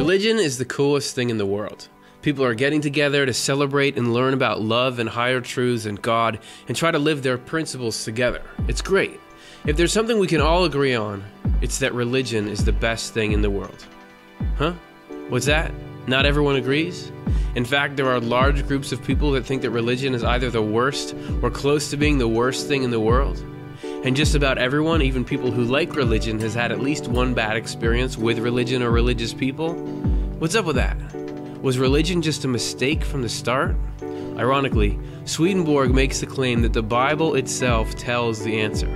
Religion is the coolest thing in the world. People are getting together to celebrate and learn about love and higher truths and God and try to live their principles together. It's great. If there's something we can all agree on, it's that religion is the best thing in the world. Huh? What's that? Not everyone agrees? In fact, there are large groups of people that think that religion is either the worst or close to being the worst thing in the world. And just about everyone, even people who like religion, has had at least one bad experience with religion or religious people. What's up with that? Was religion just a mistake from the start? Ironically, Swedenborg makes the claim that the Bible itself tells the answer.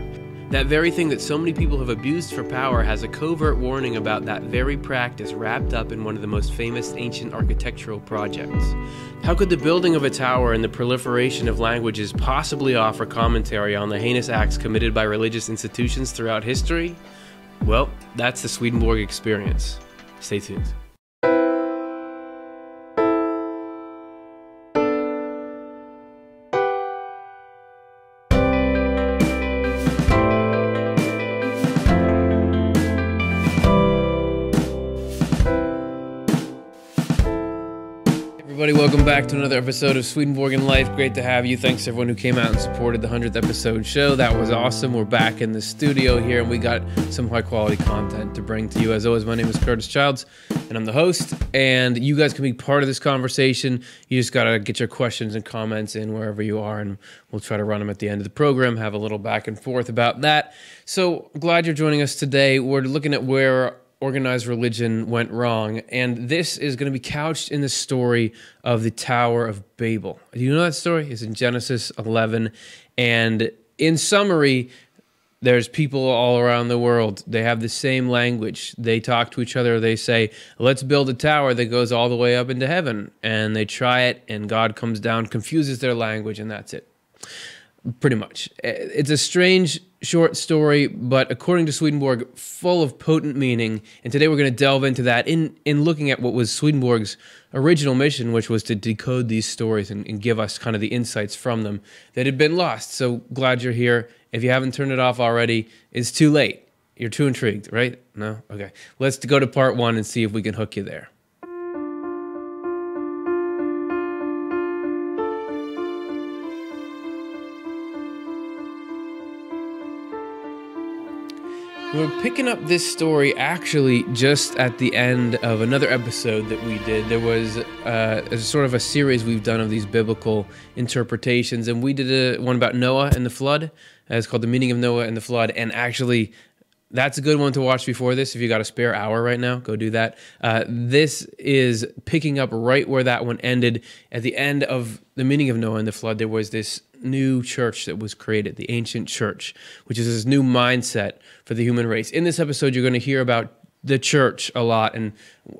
That very thing that so many people have abused for power has a covert warning about that very practice wrapped up in one of the most famous ancient architectural projects. How could the building of a tower and the proliferation of languages possibly offer commentary on the heinous acts committed by religious institutions throughout history? Well, that's the Swedenborg experience. Stay tuned. Back to another episode of Swedenborg and Life. Great to have you. Thanks to everyone who came out and supported the 100th episode show. That was awesome. We're back in the studio here and we got some high quality content to bring to you. As always, my name is Curtis Childs and I'm the host. And you guys can be part of this conversation. You just got to get your questions and comments in wherever you are, and we'll try to run them at the end of the program, have a little back and forth about that. So glad you're joining us today. We're looking at where organized religion went wrong. And this is going to be couched in the story of the Tower of Babel. Do you know that story? It's in Genesis 11. And in summary, there's people all around the world. They have the same language. They talk to each other. They say, let's build a tower that goes all the way up into heaven. And they try it, and God comes down, confuses their language, and that's it. Pretty much. Eh, it's a strange short story, but according to Swedenborg, full of potent meaning. And today we're going to delve into that in, in looking at what was Swedenborg's original mission, which was to decode these stories and, and give us kind of the insights from them that had been lost. So glad you're here. If you haven't turned it off already, it's too late. You're too intrigued, right? No? Okay. Let's go to part one and see if we can hook you there. We're picking up this story actually just at the end of another episode that we did. There was uh, a sort of a series we've done of these biblical interpretations, and we did a, one about Noah and the flood. Uh, it's called The Meaning of Noah and the Flood. And actually, that's a good one to watch before this. If you got a spare hour right now, go do that. Uh, this is picking up right where that one ended. At the end of the meaning of Noah and the flood, there was this new church that was created, the ancient church, which is this new mindset for the human race. In this episode, you're going to hear about the church a lot. And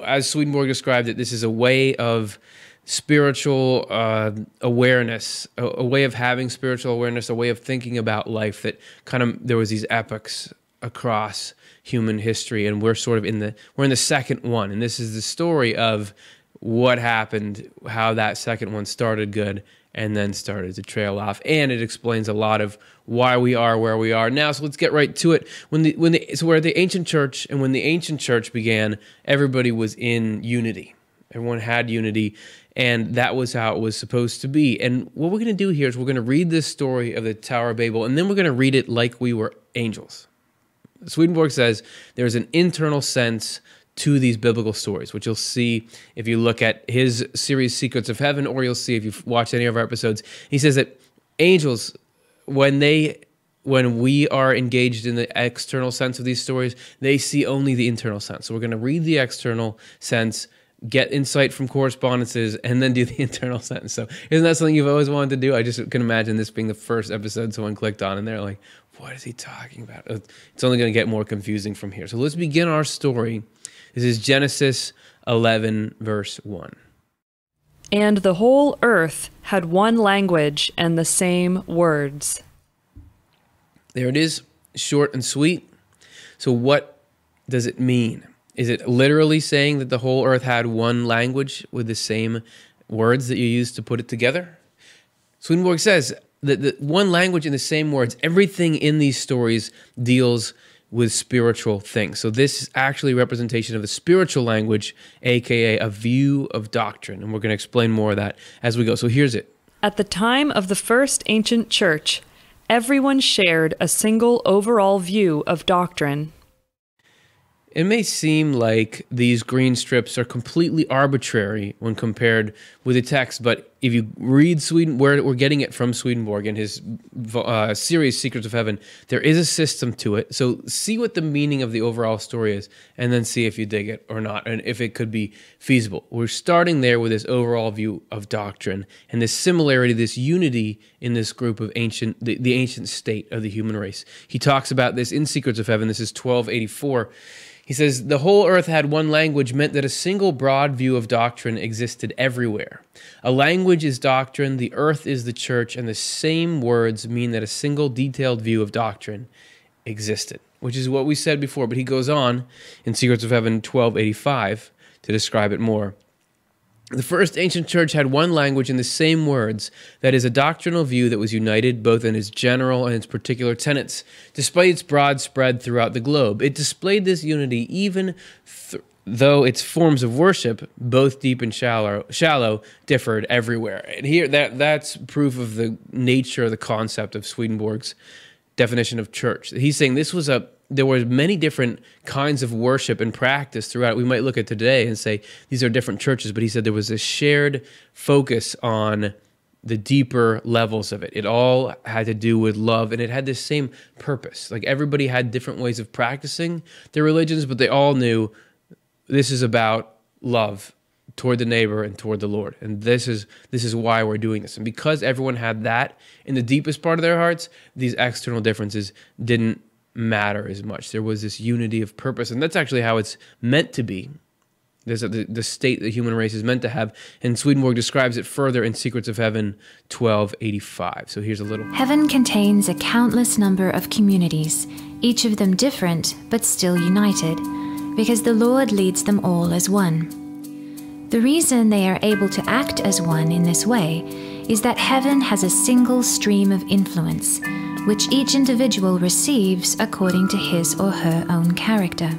as Swedenborg described it, this is a way of spiritual uh, awareness, a, a, way of having spiritual awareness, a way of thinking about life that kind of there was these epochs across human history and we're sort of in the we're in the second one and this is the story of what happened how that second one started good and then started to trail off. And it explains a lot of why we are where we are now. So let's get right to it. When the when the so where the ancient church and when the ancient church began, everybody was in unity. Everyone had unity, and that was how it was supposed to be. And what we're going to do here is we're going to read this story of the Tower of Babel, and then we're going to read it like we were angels. Swedenborg says there's an internal sense to these biblical stories, which you'll see if you look at his series Secrets of Heaven, or you'll see if you've watched any of our episodes. He says that angels, when they when we are engaged in the external sense of these stories, they see only the internal sense. So we're going to read the external sense, get insight from correspondences, and then do the internal sense. So isn't that something you've always wanted to do? I just can imagine this being the first episode someone clicked on and they're like, what is he talking about? Uh, it's only going to get more confusing from here. So let's begin our story this is Genesis 11, verse 1. And the whole earth had one language and the same words. There it is, short and sweet. So, what does it mean? Is it literally saying that the whole earth had one language with the same words that you use to put it together? Swedenborg says that the one language and the same words, everything in these stories deals with spiritual things. So this is actually representation of a spiritual language, aka a view of doctrine. And we're going to explain more of that as we go. So here's it. At the time of the first ancient church, everyone shared a single overall view of doctrine. It may seem like these green strips are completely arbitrary when compared with the text, but if you read Sweden, where we're getting it from Swedenborg in his uh, series Secrets of Heaven, there is a system to it. So see what the meaning of the overall story is, and then see if you dig it or not, and if it could be feasible. We're starting there with this overall view of doctrine and this similarity, this unity in this group of ancient, the, the ancient state of the human race. He talks about this in Secrets of Heaven. This is 1284. He says the whole earth had one language meant that a single broad view of doctrine existed everywhere. A language is doctrine, the earth is the church, and the same words mean that a single detailed view of doctrine existed, which is what we said before. But he goes on in Secrets of Heaven 1285 to describe it more. The first ancient church had one language in the same words, that is, a doctrinal view that was united both in its general and its particular tenets, despite its broad spread throughout the globe. It displayed this unity even th- though its forms of worship, both deep and shallow, shallow, differed everywhere. And here, that that's proof of the nature of the concept of Swedenborg's definition of church. He's saying this was a there were many different kinds of worship and practice throughout. We might look at today and say these are different churches, but he said there was a shared focus on the deeper levels of it. It all had to do with love and it had the same purpose. Like everybody had different ways of practicing their religions, but they all knew this is about love toward the neighbor and toward the Lord. And this is this is why we're doing this. And because everyone had that in the deepest part of their hearts, these external differences didn't matter as much. There was this unity of purpose, and that's actually how it's meant to be. There's a, the, the state the human race is meant to have. And Swedenborg describes it further in Secrets of Heaven 1285. So here's a little. Heaven contains a countless number of communities, each of them different but still united, because the Lord leads them all as one. The reason they are able to act as one in this way is that heaven has a single stream of influence which each individual receives according to his or her own character.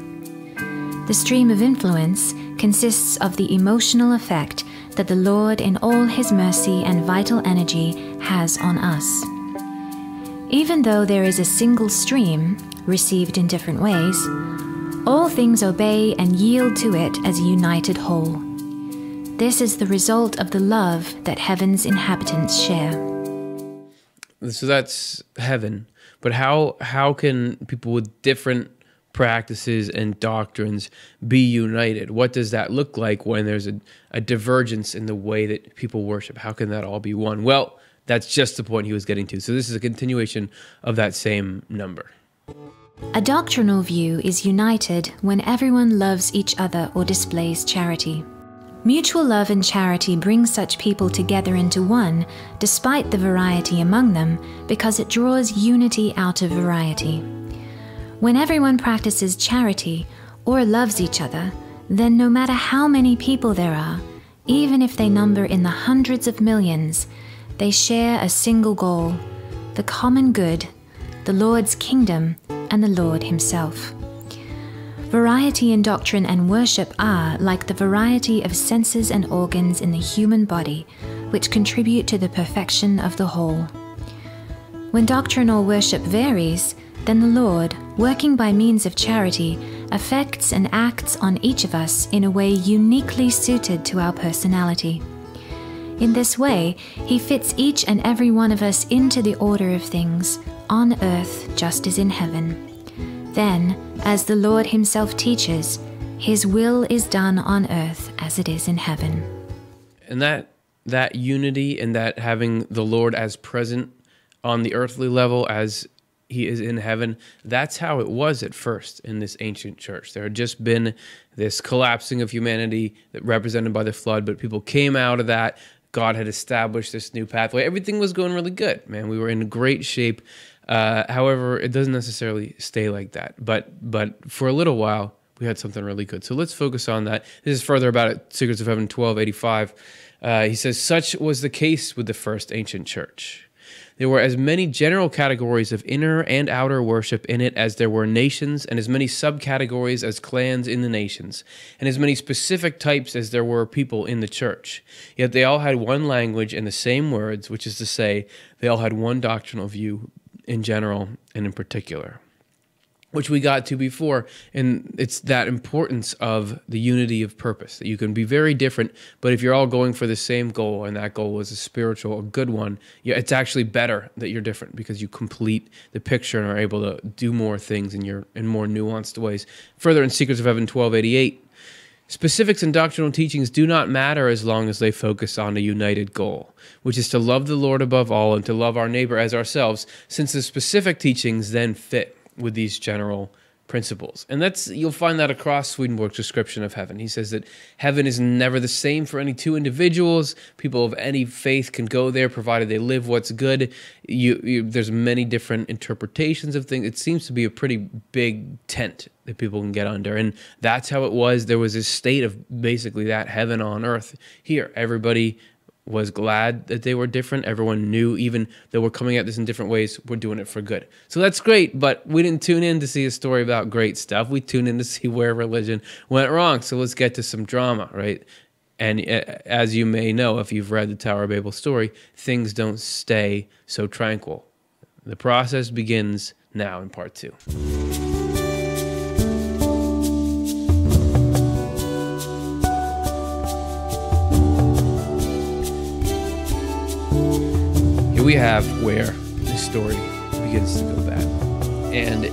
The stream of influence consists of the emotional effect that the Lord, in all his mercy and vital energy, has on us. Even though there is a single stream, received in different ways, all things obey and yield to it as a united whole. This is the result of the love that heaven's inhabitants share so that's heaven. But how how can people with different practices and doctrines be united? What does that look like when there's a, a divergence in the way that people worship? How can that all be one? Well, that's just the point he was getting to. So this is a continuation of that same number. A doctrinal view is united when everyone loves each other or displays charity. Mutual love and charity bring such people together into one, despite the variety among them, because it draws unity out of variety. When everyone practices charity or loves each other, then no matter how many people there are, even if they number in the hundreds of millions, they share a single goal the common good, the Lord's kingdom, and the Lord Himself. Variety in doctrine and worship are like the variety of senses and organs in the human body, which contribute to the perfection of the whole. When doctrinal worship varies, then the Lord, working by means of charity, affects and acts on each of us in a way uniquely suited to our personality. In this way, He fits each and every one of us into the order of things, on earth just as in heaven. Then, as the Lord Himself teaches, His will is done on earth as it is in heaven. And that that unity and that having the Lord as present on the earthly level as he is in heaven. That's how it was at first in this ancient church. There had just been this collapsing of humanity that represented by the flood, but people came out of that. God had established this new pathway. Everything was going really good, man. We were in great shape. Uh, however, it doesn't necessarily stay like that. But but for a little while, we had something really good. So let's focus on that. This is further about it. Secrets of Heaven, twelve eighty five. Uh, he says, Such was the case with the first ancient church. There were as many general categories of inner and outer worship in it as there were nations, and as many subcategories as clans in the nations, and as many specific types as there were people in the church. Yet they all had one language and the same words, which is to say, they all had one doctrinal view in general and in particular which we got to before. And it's that importance of the unity of purpose that you can be very different but if you're all going for the same goal and that goal is a spiritual a good one it's actually better that you're different because you complete the picture and are able to do more things in your in more nuanced ways. Further in secrets of heaven 1288 Specifics and doctrinal teachings do not matter as long as they focus on a united goal, which is to love the Lord above all and to love our neighbor as ourselves, since the specific teachings then fit with these general principles. And that's you'll find that across Swedenborg's description of heaven. He says that heaven is never the same for any two individuals. People of any faith can go there provided they live what's good. You, you, there's many different interpretations of things. It seems to be a pretty big tent that people can get under. And that's how it was. There was this state of basically that heaven on earth here. Everybody was glad that they were different. Everyone knew, even though we're coming at this in different ways, we're doing it for good. So that's great, but we didn't tune in to see a story about great stuff. We tuned in to see where religion went wrong. So let's get to some drama, right? And uh, as you may know, if you've read the Tower of Babel story, things don't stay so tranquil. The process begins now in part two. We have where the story begins to go bad. And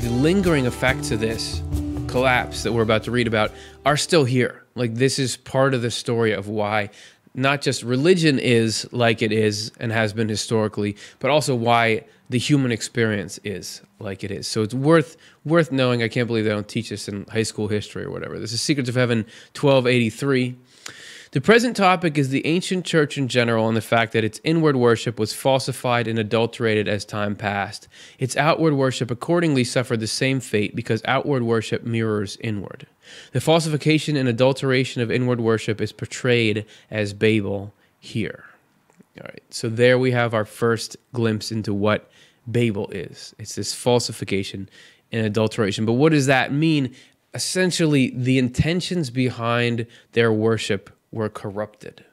the lingering effects of this collapse that we're about to read about are still here. Like, this is part of the story of why not just religion is like it is and has been historically, but also why the human experience is like it is. So it's worth worth knowing. I can't believe they don't teach this in high school history or whatever. This is Secrets of Heaven 1283. The present topic is the ancient church in general and the fact that its inward worship was falsified and adulterated as time passed. Its outward worship accordingly suffered the same fate because outward worship mirrors inward. The falsification and adulteration of inward worship is portrayed as Babel here. All right, so there we have our first glimpse into what Babel is. It's this falsification and adulteration. But what does that mean? Essentially, the intentions behind their worship were corrupted.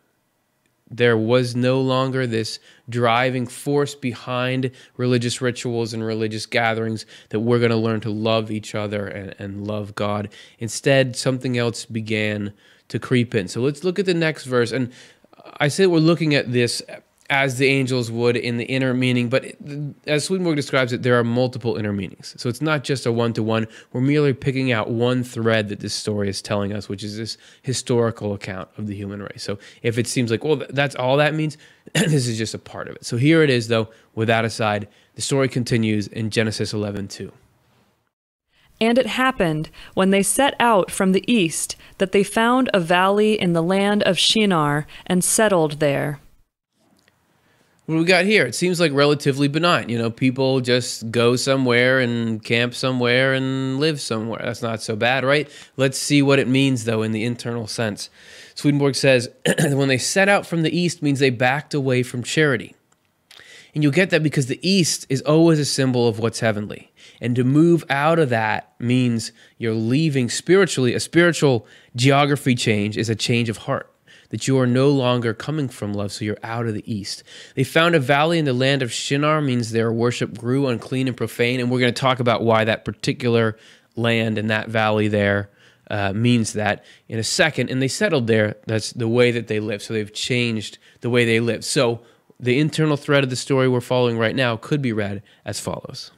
There was no longer this driving force behind religious rituals and religious gatherings that we're going to learn to love each other and, and love God. Instead, something else began to creep in. So let's look at the next verse. And I say we're looking at this as the angels would in the inner meaning. But as Swedenborg describes it, there are multiple inner meanings. So it's not just a one to one. We're merely picking out one thread that this story is telling us, which is this historical account of the human race. So if it seems like, well, that's all that means, this is just a part of it. So here it is, though, with that aside, the story continues in Genesis 11 2. And it happened, when they set out from the east, that they found a valley in the land of Shinar and settled there. What we got here? It seems like relatively benign. You know, people just go somewhere and camp somewhere and live somewhere. That's not so bad, right? Let's see what it means, though, in the internal sense. Swedenborg says when they set out from the east means they backed away from charity. And you'll get that because the east is always a symbol of what's heavenly. And to move out of that means you're leaving spiritually. A spiritual geography change is a change of heart that you are no longer coming from love, so you're out of the east. They found a valley in the land of Shinar, means their worship grew unclean and profane, and we're going to talk about why that particular land and that valley there uh, means that in a second. And they settled there. That's the way that they live. So they've changed the way they live. So the internal thread of the story we're following right now could be read as follows.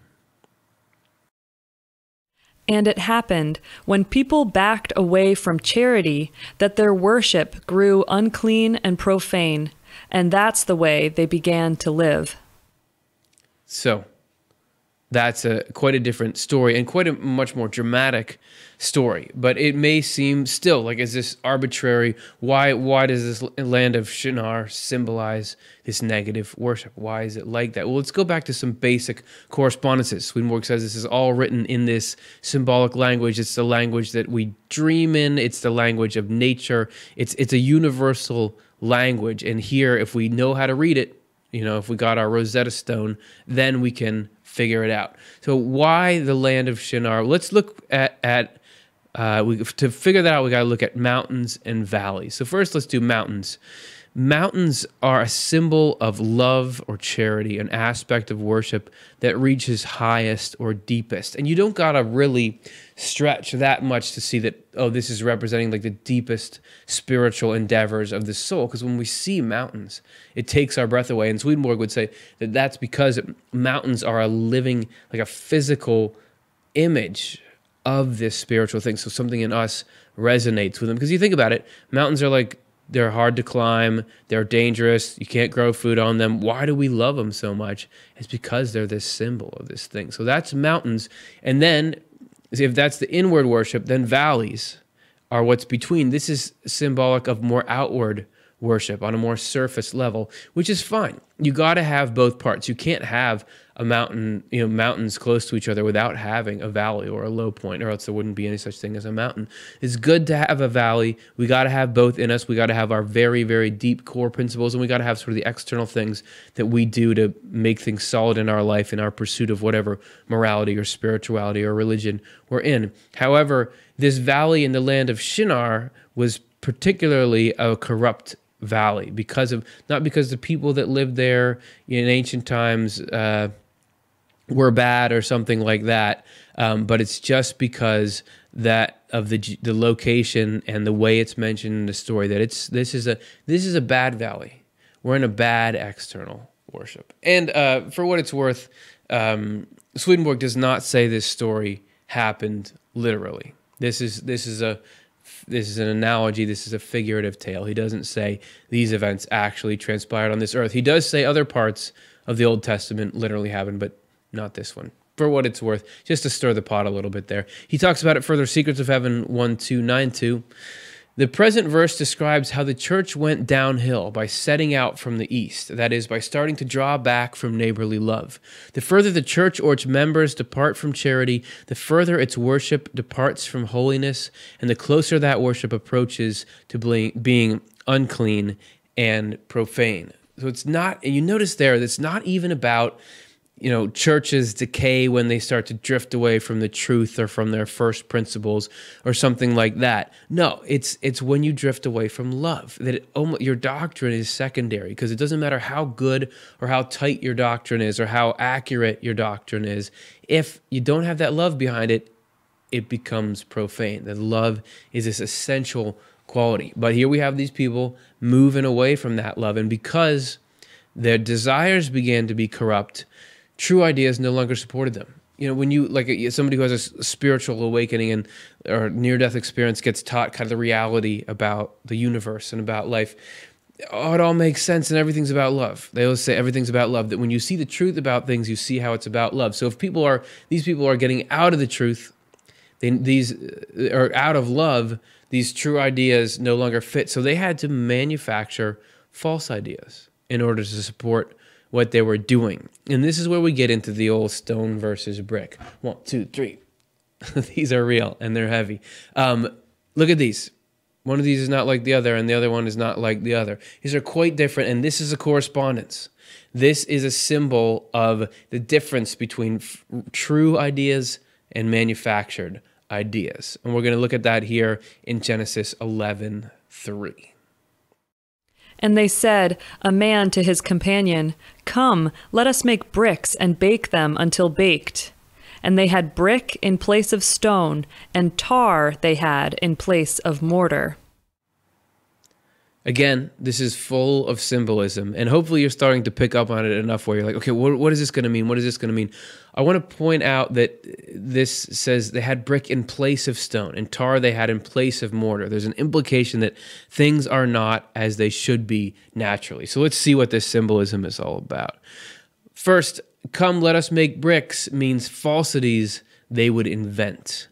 And it happened, when people backed away from charity, that their worship grew unclean and profane, and that's the way they began to live. So, that's a quite a different story and quite a much more dramatic story. But it may seem still like is this arbitrary? Why why does this land of Shinar symbolize this negative worship? Why is it like that? Well, let's go back to some basic correspondences. Swedenborg says this is all written in this symbolic language. It's the language that we dream in. It's the language of nature. It's it's a universal language. And here, if we know how to read it, You know, if we got our Rosetta Stone, then we can figure it out. So why the land of Shinar? Let's look at at uh, we to figure that out. We got to look at mountains and valleys. So first, let's do mountains. Mountains are a symbol of love or charity, an aspect of worship that reaches highest or deepest. And you don't got to really stretch that much to see that, oh, this is representing like the deepest spiritual endeavors of the soul. Because when we see mountains, it takes our breath away. And Swedenborg would say that that's because mountains are a living, like a physical image of this spiritual thing. So something in us resonates with them. Because you think about it, mountains are like they're hard to climb. They're dangerous. You can't grow food on them. Why do we love them so much? It's because they're this symbol of this thing. So that's mountains. And then, if that's the inward worship, then valleys are what's between. This is symbolic of more outward worship on a more surface level, which is fine. You got to have both parts. You can't have a mountain, you know, mountains close to each other without having a valley or a low point, or else there wouldn't be any such thing as a mountain. It's good to have a valley. We got to have both in us. We got to have our very, very deep core principles, and we got to have sort of the external things that we do to make things solid in our life in our pursuit of whatever morality or spirituality or religion we're in. However, this valley in the land of Shinar was particularly a corrupt valley because of not because the people that lived there in ancient times uh, were bad or something like that. Um, but it's just because that of the the location and the way it's mentioned in the story that it's this is a this is a bad valley. We're in a bad external worship. And uh, for what it's worth, um, Swedenborg does not say this story happened literally. This is this is a this is an analogy. This is a figurative tale. He doesn't say these events actually transpired on this earth. He does say other parts of the Old Testament literally happened, but not this one. For what it's worth, just to stir the pot a little bit there. He talks about it further, Secrets of Heaven 1292. The present verse describes how the church went downhill by setting out from the east, that is, by starting to draw back from neighborly love. The further the church or its members depart from charity, the further its worship departs from holiness, and the closer that worship approaches to being unclean and profane. So it's not, and you notice there, it's not even about you know churches decay when they start to drift away from the truth or from their first principles or something like that. No it's it's when you drift away from love that it, your doctrine is secondary because it doesn't matter how good or how tight your doctrine is or how accurate your doctrine is if you don't have that love behind it it becomes profane. That love is this essential quality. But here we have these people moving away from that love and because their desires began to be corrupt true ideas no longer supported them. You know, when you like somebody who has a spiritual awakening and or near death experience gets taught kind of the reality about the universe and about life, oh, it all makes sense and everything's about love. They always say everything's about love. That when you see the truth about things, you see how it's about love. So if people are these people are getting out of the truth, they, these uh, are out of love. These true ideas no longer fit. So they had to manufacture false ideas in order to support what they were doing. And this is where we get into the old stone versus brick. One, two, three. these are real and they're heavy. Um, look at these. One of these is not like the other, and the other one is not like the other. These are quite different, and this is a correspondence. This is a symbol of the difference between true ideas and manufactured ideas. And we're going to look at that here in Genesis 11 3. And they said, a man to his companion, Come, let us make bricks and bake them until baked. And they had brick in place of stone, and tar they had in place of mortar. Again, this is full of symbolism, and hopefully you're starting to pick up on it enough where you're like, okay, what, what is this going to mean? What is this going to mean? I want to point out that this says they had brick in place of stone, and tar they had in place of mortar. There's an implication that things are not as they should be naturally. So let's see what this symbolism is all about. First, come, let us make bricks means falsities they would invent.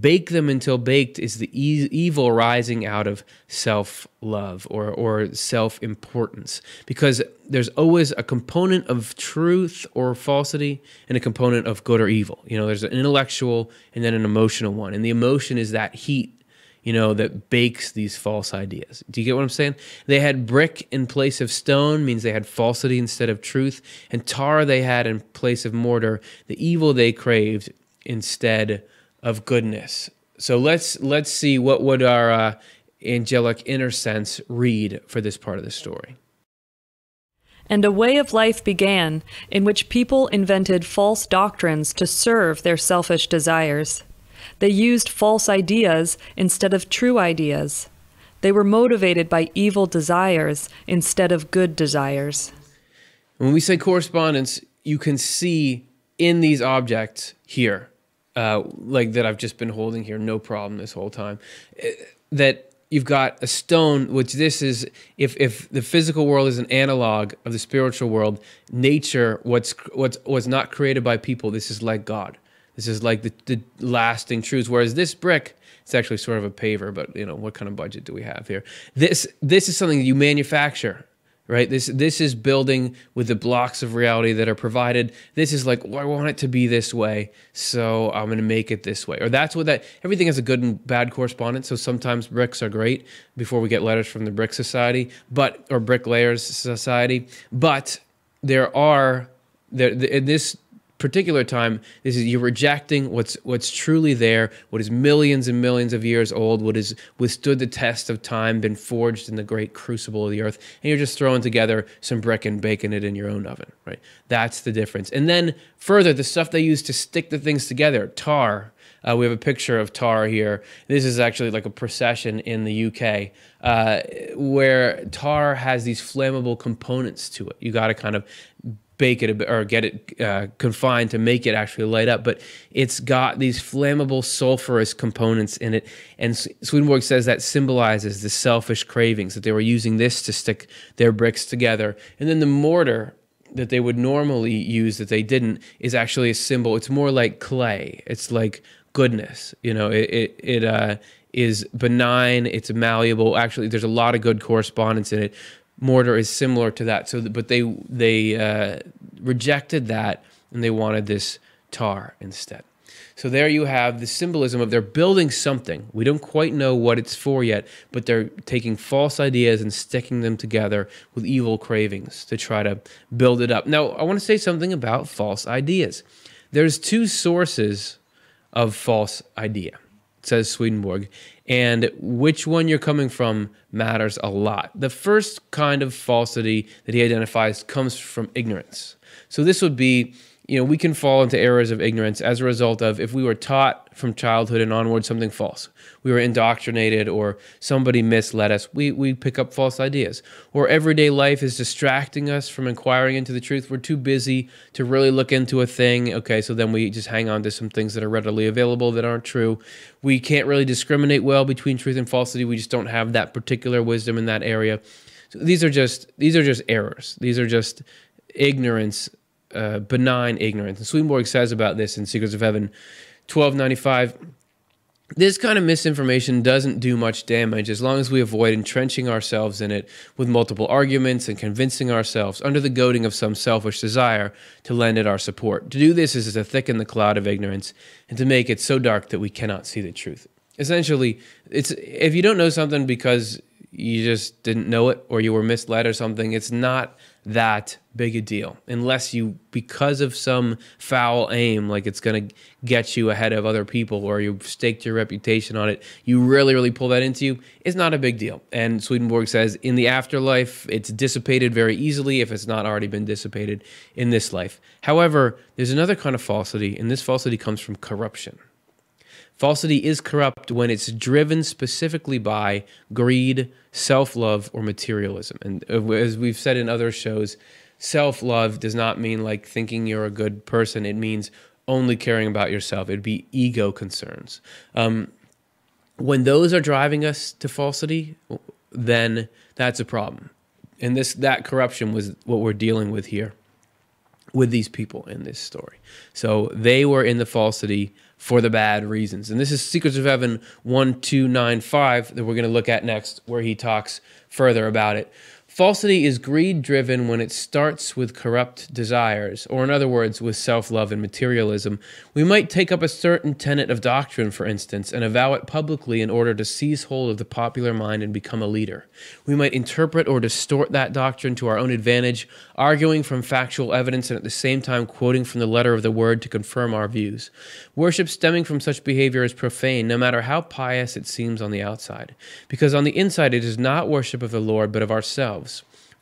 Bake them until baked is the e- evil rising out of self love or, or self importance. Because there's always a component of truth or falsity and a component of good or evil. You know, there's an intellectual and then an emotional one. And the emotion is that heat you know, that bakes these false ideas. Do you get what I'm saying? They had brick in place of stone, means they had falsity instead of truth, and tar they had in place of mortar, the evil they craved instead of goodness. So let's let's see what would our uh, angelic inner sense read for this part of the story. And a way of life began in which people invented false doctrines to serve their selfish desires. They used false ideas instead of true ideas. They were motivated by evil desires instead of good desires. When we say correspondence, you can see in these objects here, uh, like that I've just been holding here, no problem this whole time, eh, that you've got a stone, which this is, if, if the physical world is an analog of the spiritual world, nature, what's, what's, what's not created by people, this is like God. This is like the, the lasting truths. Whereas this brick, it's actually sort of a paver, but you know, what kind of budget do we have here? This, this is something you manufacture right? This this is building with the blocks of reality that are provided. This is like, well, I want it to be this way, so I'm going to make it this way. Or that's what that everything has a good and bad correspondence. So sometimes bricks are great before we get letters from the Brick Society, but or Bricklayers Society, but there are there in this particular time, this is you're rejecting what's what's truly there, what is millions and millions of years old, what has withstood the test of time, been forged in the great crucible of the earth, and you're just throwing together some brick and baking it in your own oven, right? That's the difference. And then further, the stuff they use to stick the things together, tar. Uh, we have a picture of tar here. This is actually like a procession in the UK uh, where tar has these flammable components to it. You got to kind of bake it or get it uh, confined to make it actually light up. But it's got these flammable sulfurous components in it. And Swedenborg says that symbolizes the selfish cravings that they were using this to stick their bricks together. And then the mortar that they would normally use that they didn't is actually a symbol. It's more like clay. It's like goodness. You know, it it, it uh, is benign. It's malleable. Actually, there's a lot of good correspondence in it mortar is similar to that. So, but they they uh, rejected that and they wanted this tar instead. So there you have the symbolism of they're building something. We don't quite know what it's for yet, but they're taking false ideas and sticking them together with evil cravings to try to build it up. Now, I want to say something about false ideas. There's two sources of false idea, says Swedenborg and which one you're coming from matters a lot. The first kind of falsity that he identifies comes from ignorance. So this would be you know, we can fall into errors of ignorance as a result of if we were taught from childhood and onward something false. We were indoctrinated or somebody misled us. We, we pick up false ideas. Or everyday life is distracting us from inquiring into the truth. We're too busy to really look into a thing. Okay, so then we just hang on to some things that are readily available that aren't true. We can't really discriminate well between truth and falsity. We just don't have that particular wisdom in that area. So these are just these are just errors. These are just ignorance uh, benign ignorance. And Swedenborg says about this in Secrets of Heaven 1295. This kind of misinformation doesn't do much damage as long as we avoid entrenching ourselves in it with multiple arguments and convincing ourselves under the goading of some selfish desire to lend it our support. To do this is to thicken the cloud of ignorance and to make it so dark that we cannot see the truth. Essentially, it's if you don't know something because you just didn't know it or you were misled or something, it's not that big a deal unless you because of some foul aim like it's going to get you ahead of other people or you've staked your reputation on it you really really pull that into you it's not a big deal. And swedenborg says in the afterlife it's dissipated very easily if it's not already been dissipated in this life. However there's another kind of falsity and this falsity comes from corruption Falsity is corrupt when it's driven specifically by greed, self love, or materialism. And uh, as we've said in other shows, self love does not mean like thinking you're a good person, it means only caring about yourself. It'd be ego concerns. Um, when those are driving us to falsity, then that's a problem. And this that corruption was what we're dealing with here with these people in this story. So they were in the falsity for the bad reasons. And this is Secrets of Heaven 1295 that we're going to look at next, where he talks further about it. Falsity is greed driven when it starts with corrupt desires, or in other words, with self love and materialism. We might take up a certain tenet of doctrine, for instance, and avow it publicly in order to seize hold of the popular mind and become a leader. We might interpret or distort that doctrine to our own advantage, arguing from factual evidence and at the same time quoting from the letter of the word to confirm our views. Worship stemming from such behavior is profane, no matter how pious it seems on the outside, because on the inside it is not worship of the Lord, but of ourselves.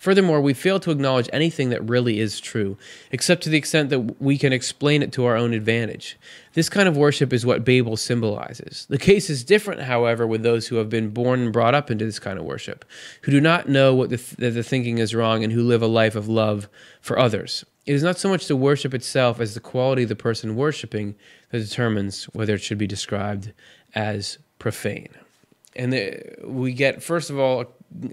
Furthermore, we fail to acknowledge anything that really is true, except to the extent that we can explain it to our own advantage. This kind of worship is what Babel symbolizes. The case is different, however, with those who have been born and brought up into this kind of worship, who do not know what the th- that the thinking is wrong and who live a life of love for others. It is not so much the worship itself as the quality of the person worshiping that determines whether it should be described as profane. And the, we get, first of all,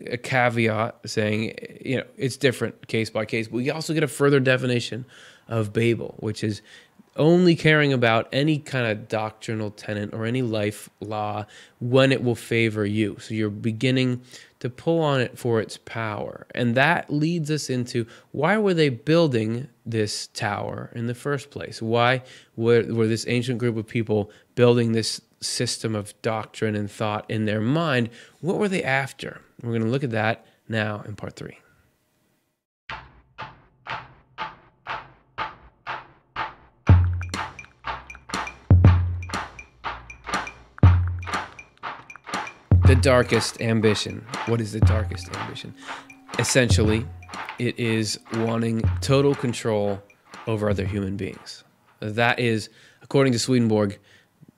a caveat saying, you know, it's different case by case. But we also get a further definition of Babel, which is only caring about any kind of doctrinal tenet or any life law when it will favor you. So you're beginning to pull on it for its power. And that leads us into why were they building this tower in the first place? Why were, were this ancient group of people building this system of doctrine and thought in their mind? What were they after? We're going to look at that now in part three. The darkest ambition. What is the darkest ambition? Essentially, it is wanting total control over other human beings. That is, according to Swedenborg,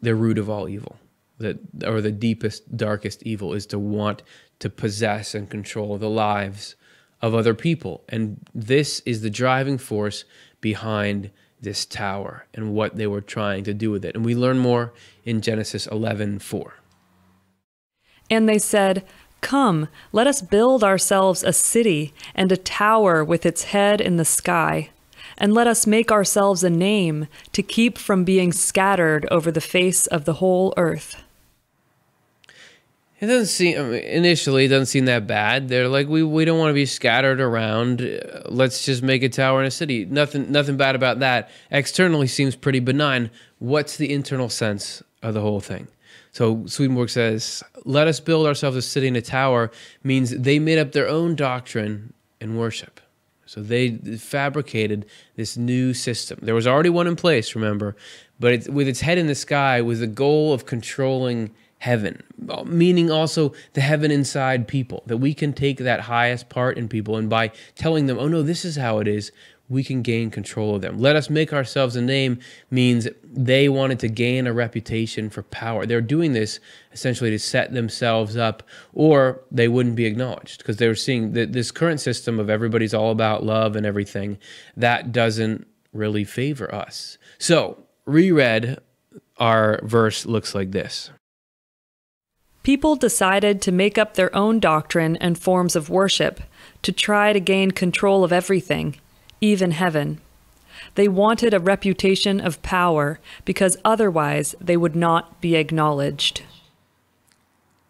the root of all evil. That, or the deepest, darkest evil is to want to possess and control the lives of other people. And this is the driving force behind this tower and what they were trying to do with it. And we learn more in Genesis 11 4. And they said, Come, let us build ourselves a city and a tower with its head in the sky, and let us make ourselves a name to keep from being scattered over the face of the whole earth. It doesn't seem initially it doesn't seem that bad. They're like we we don't want to be scattered around. Let's just make a tower in a city. Nothing nothing bad about that. Externally seems pretty benign. What's the internal sense of the whole thing? So Swedenborg says, "Let us build ourselves a city and a tower." Means they made up their own doctrine and worship. So they fabricated this new system. There was already one in place, remember, but it, with its head in the sky, with the goal of controlling heaven, uh, meaning also the heaven inside people, that we can take that highest part in people and by telling them, oh no, this is how it is, we can gain control of them. Let us make ourselves a name means they wanted to gain a reputation for power. They're doing this essentially to set themselves up, or they wouldn't be acknowledged because they were seeing that this current system of everybody's all about love and everything that doesn't really favor us. So, reread, our verse looks like this. People decided to make up their own doctrine and forms of worship to try to gain control of everything, even heaven. They wanted a reputation of power because otherwise they would not be acknowledged.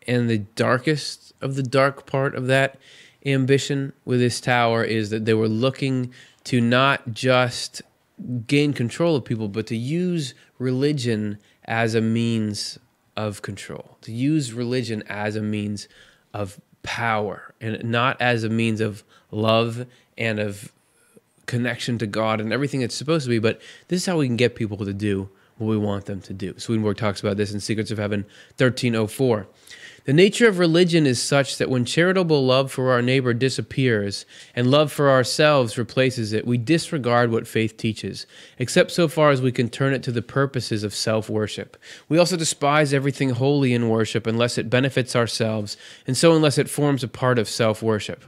And the darkest of the dark part of that ambition with this tower is that they were looking to not just gain control of people, but to use religion as a means of control, to use religion as a means of power and not as a means of love and of connection to God and everything it's supposed to be. But this is how we can get people to do what we want them to do. Swedenborg talks about this in Secrets of Heaven 1304. The nature of religion is such that when charitable love for our neighbor disappears and love for ourselves replaces it, we disregard what faith teaches, except so far as we can turn it to the purposes of self worship. We also despise everything holy in worship unless it benefits ourselves, and so unless it forms a part of self worship.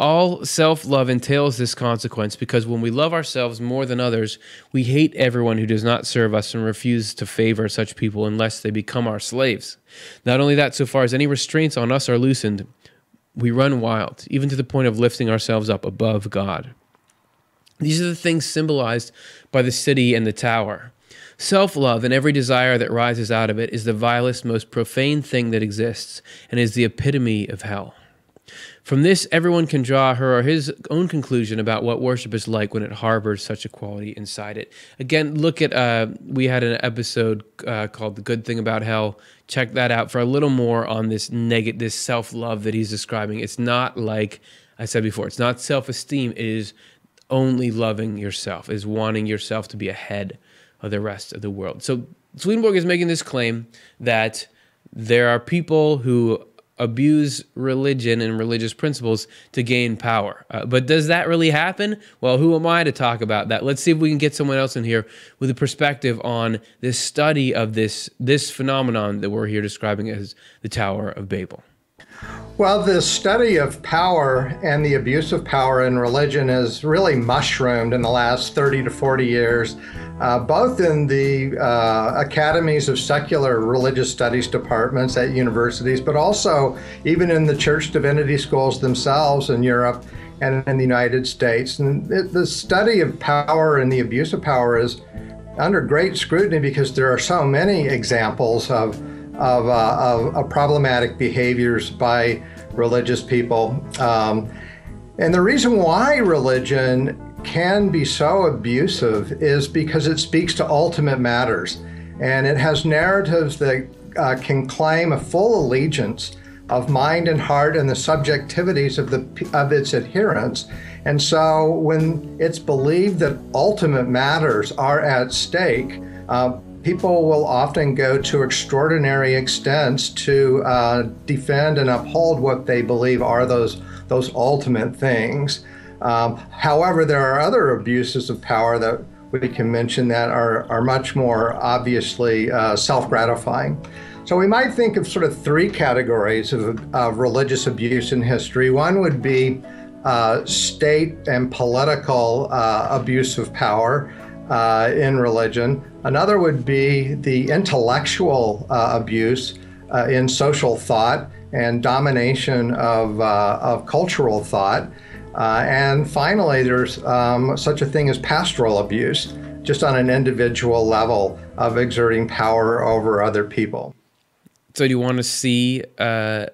All self love entails this consequence because when we love ourselves more than others, we hate everyone who does not serve us and refuse to favor such people unless they become our slaves. Not only that, so far as any restraints on us are loosened, we run wild, even to the point of lifting ourselves up above God. These are the things symbolized by the city and the tower. Self love and every desire that rises out of it is the vilest, most profane thing that exists and is the epitome of hell. From this, everyone can draw her or his own conclusion about what worship is like when it harbors such a quality inside it. Again, look at, uh, we had an episode uh, called The Good Thing About Hell. Check that out for a little more on this negative, this self love that he's describing. It's not like I said before, it's not self esteem, it is only loving yourself, is wanting yourself to be ahead of the rest of the world. So Swedenborg is making this claim that there are people who abuse religion and religious principles to gain power. Uh, but does that really happen? Well, who am I to talk about that? Let's see if we can get someone else in here with a perspective on this study of this this phenomenon that we're here describing as the Tower of Babel. Well, the study of power and the abuse of power in religion has really mushroomed in the last 30 to 40 years, uh, both in the uh, academies of secular religious studies departments at universities, but also even in the church divinity schools themselves in Europe and in the United States. And it, the study of power and the abuse of power is under great scrutiny because there are so many examples of of, uh, of, of, problematic behaviors by religious people. Um, and the reason why religion can be so abusive is because it speaks to ultimate matters. And it has narratives that uh, can claim a full allegiance of mind and heart and the subjectivities of, the, of its adherents. And so when it's believed that ultimate matters are at stake, uh, people will often go to extraordinary extents to uh, defend and uphold what they believe are those those ultimate things. Um, however, there are other abuses of power that we can mention that are, are much more obviously uh, self-gratifying. So we might think of sort of three categories of, of religious abuse in history. One would be uh, state and political uh, abuse of power uh, in religion. Another would be the intellectual uh, abuse uh, in social thought and domination of, uh, of cultural thought. Uh, and finally, there's um, such a thing as pastoral abuse, just on an individual level of exerting power over other people. So, do you want to see uh,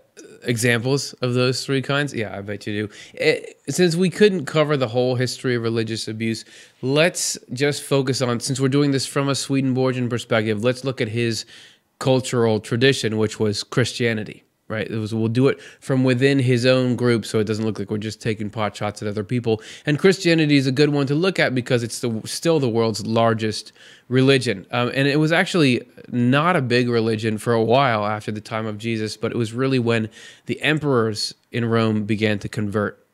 examples of those three kinds? Yeah, I bet you do. It, eh, since we couldn't cover the whole history of religious abuse, let's just focus on, since we're doing this from a Swedenborgian perspective, let's look at his cultural tradition, which was Christianity right? It was we'll do it from within his own group, so it doesn't look like we're just taking pot shots at other people. And Christianity is a good one to look at because it's the, still the world's largest religion, um, and it was actually not a big religion for a while after the time of Jesus, but it was really when the emperors in Rome began to convert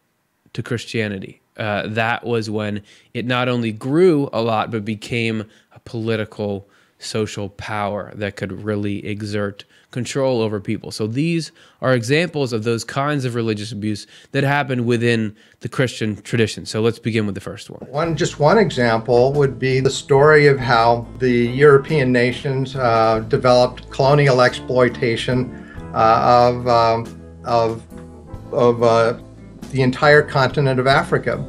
to Christianity. Uh, that was when it not only grew a lot, but became a political, social power that could really exert control over people. So these are examples of those kinds of religious abuse that happen within the Christian tradition. So let's begin with the first one. One just one example would be the story of how the European nations uh, developed colonial exploitation uh, of um, of of uh, the entire continent of Africa,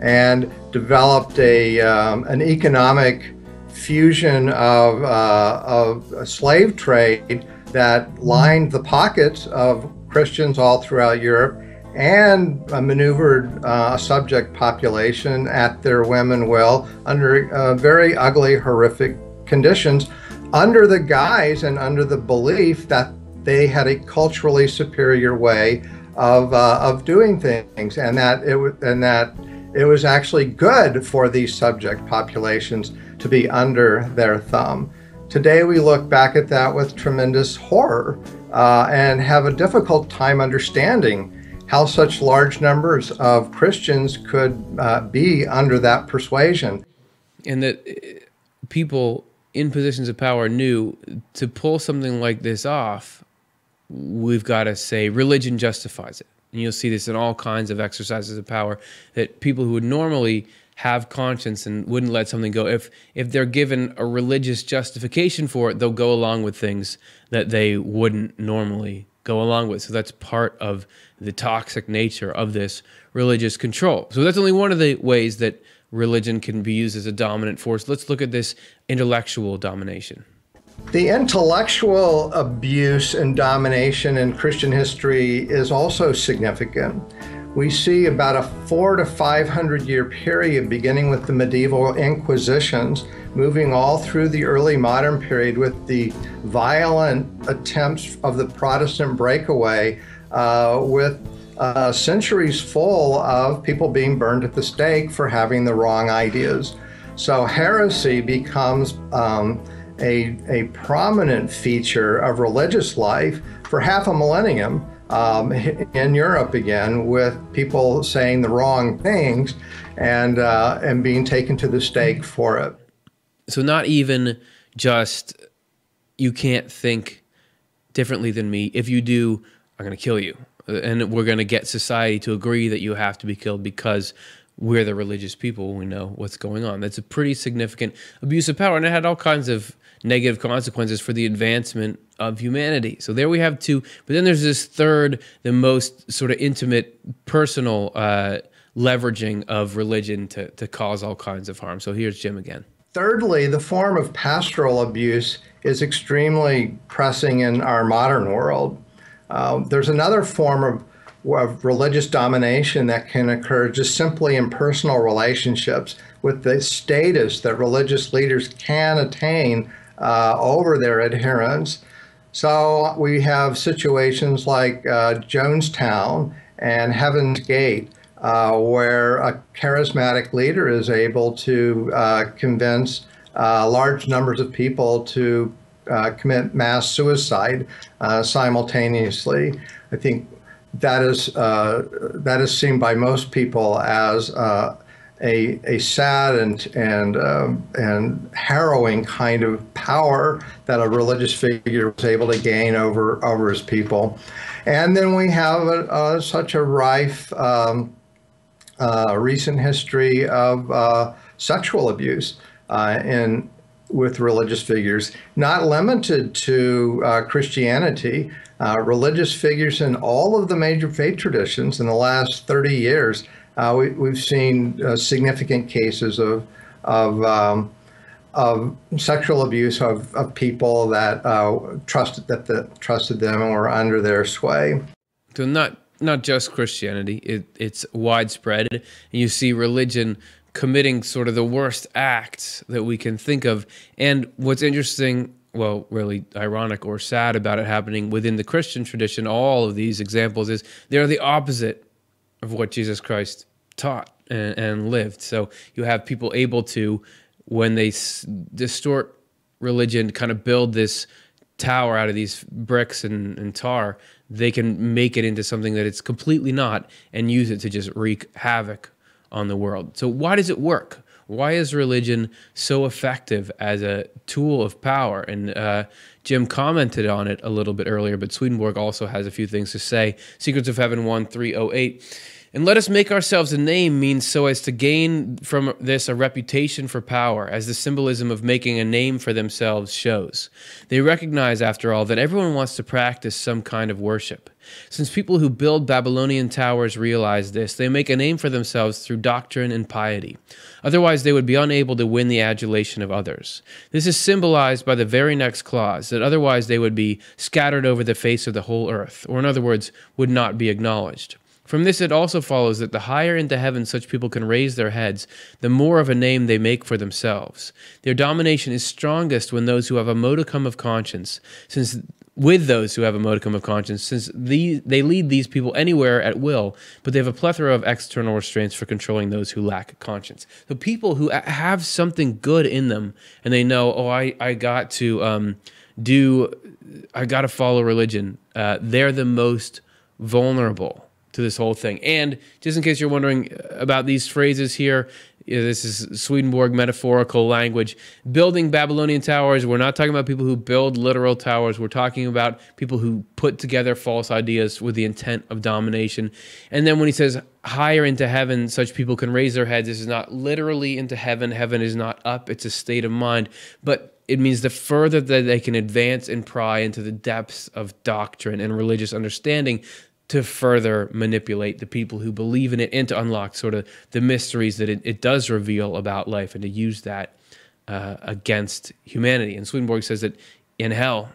and developed a um, an economic fusion of, uh, of slave trade that lined the pockets of Christians all throughout Europe and uh, maneuvered uh, a subject population at their and will under uh, very ugly, horrific conditions, under the guise and under the belief that they had a culturally superior way of, uh, of doing things, and that it and that it was actually good for these subject populations to be under their thumb. Today, we look back at that with tremendous horror uh, and have a difficult time understanding how such large numbers of Christians could uh, be under that persuasion. And that uh, people in positions of power knew to pull something like this off, we've got to say religion justifies it. And you'll see this in all kinds of exercises of power that people who would normally have conscience and wouldn't let something go. If if they're given a religious justification for it, they'll go along with things that they wouldn't normally go along with. So that's part of the toxic nature of this religious control. So that's only one of the ways that religion can be used as a dominant force. Let's look at this intellectual domination. The intellectual abuse and domination in Christian history is also significant. We see about a four to 500 year period beginning with the medieval inquisitions, moving all through the early modern period with the violent attempts of the Protestant breakaway, uh, with uh, centuries full of people being burned at the stake for having the wrong ideas. So heresy becomes um, a, a prominent feature of religious life for half a millennium um, in Europe again, with people saying the wrong things and uh, and being taken to the stake for it. So not even just you can't think differently than me. If you do, I'm going to kill you, and we're going to get society to agree that you have to be killed because we're the religious people. We know what's going on. That's a pretty significant abuse of power, and it had all kinds of negative consequences for the advancement of humanity. So there we have two. But then there's this third, the most sort of intimate, personal uh, leveraging of religion to, to cause all kinds of harm. So here's Jim again. Thirdly, the form of pastoral abuse is extremely pressing in our modern world. Uh, there's another form of, of religious domination that can occur just simply in personal relationships with the status that religious leaders can attain uh, over their adherents. So we have situations like uh, Jonestown and Heaven's Gate, uh, where a charismatic leader is able to uh, convince uh, large numbers of people to uh, commit mass suicide simultaneously. I think that is that is seen by most people as a, a sad and and um, and harrowing kind of power that a religious figure was able to gain over over his people, and then we have a, a, such a rife um, uh, recent history of uh, sexual abuse uh, in with religious figures, not limited to uh, Christianity. Uh, religious figures in all of the major faith traditions in the last 30 years we, have seen uh, significant cases of of, um, of sexual abuse of, of people that uh, trusted that the, trusted them or were under their sway. So not not just Christianity; it, it's widespread, and you see religion committing sort of the worst acts that we can think of. And what's interesting well, really ironic or sad about it happening within the Christian tradition, all of these examples is they're the opposite of what Jesus Christ taught and, and lived. So you have people able to, when they distort religion, kind of build this tower out of these bricks and, and tar, they can make it into something that it's completely not and use it to just wreak havoc on the world. So, why does it work? Why is religion so effective as a tool of power? And uh, Jim commented on it a little bit earlier, but Swedenborg also has a few things to say. Secrets of Heaven 1308. And let us make ourselves a name means so as to gain from this a reputation for power, as the symbolism of making a name for themselves shows. They recognize, after all, that everyone wants to practice some kind of worship. Since people who build Babylonian towers realize this, they make a name for themselves through doctrine and piety. Otherwise, they would be unable to win the adulation of others. This is symbolized by the very next clause, that otherwise they would be scattered over the face of the whole earth, or in other words, would not be acknowledged. From this, it also follows that the higher into heaven such people can raise their heads, the more of a name they make for themselves. Their domination is strongest when those who have a modicum of conscience, since with those who have a modicum of conscience, since the, they lead these people anywhere at will, but they have a plethora of external restraints for controlling those who lack conscience. So people who have something good in them, and they know, oh, I, I got to um, do, I got to follow religion, uh, they're the most vulnerable to this whole thing. And just in case you're wondering about these phrases here, this is Swedenborg metaphorical language. Building Babylonian towers, we're not talking about people who build literal towers. We're talking about people who put together false ideas with the intent of domination. And then when he says higher into heaven, such people can raise their heads, this is not literally into heaven. Heaven is not up, it's a state of mind. But it means the further that they can advance and pry into the depths of doctrine and religious understanding, to further manipulate the people who believe in it and to unlock sort of the mysteries that it, it does reveal about life and to use that uh, against humanity. And Swedenborg says that in hell,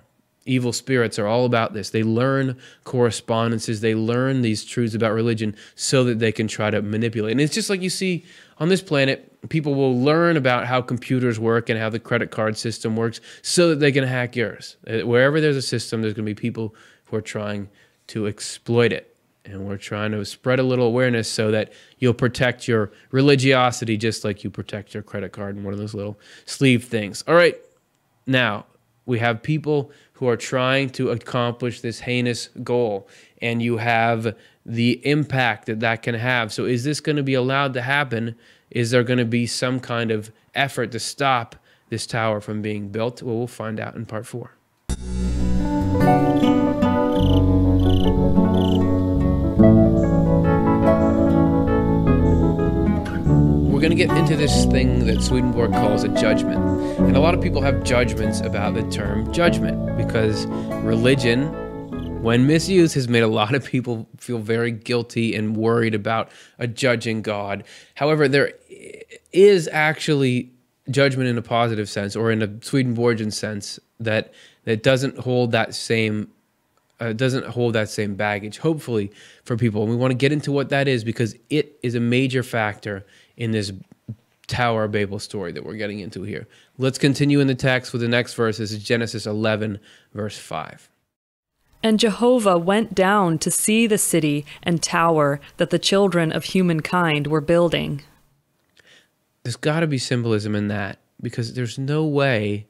evil spirits are all about this. They learn correspondences, they learn these truths about religion so that they can try to manipulate. And it's just like you see on this planet, people will learn about how computers work and how the credit card system works so that they can hack yours. Uh, wherever there's a system, there's going to be people who are trying to exploit it. And we're trying to spread a little awareness so that you'll protect your religiosity just like you protect your credit card in one of those little sleeve things. All right. Now, we have people who are trying to accomplish this heinous goal, and you have the impact that that can have. So, is this going to be allowed to happen? Is there going to be some kind of effort to stop this tower from being built? Well, we'll find out in part four. We're going to get into this thing that Swedenborg calls a judgment. And a lot of people have judgments about the term judgment because religion, when misused, has made a lot of people feel very guilty and worried about a judging God. However, there is actually judgment in a positive sense or in a Swedenborgian sense that that doesn't hold that same uh, doesn't hold that same baggage hopefully for people and we want to get into what that is because it is a major factor in this Tower of Babel story that we're getting into here. Let's continue in the text with the next verse. This is Genesis 11, verse 5. And Jehovah went down to see the city and tower that the children of humankind were building. There's got to be symbolism in that because there's no way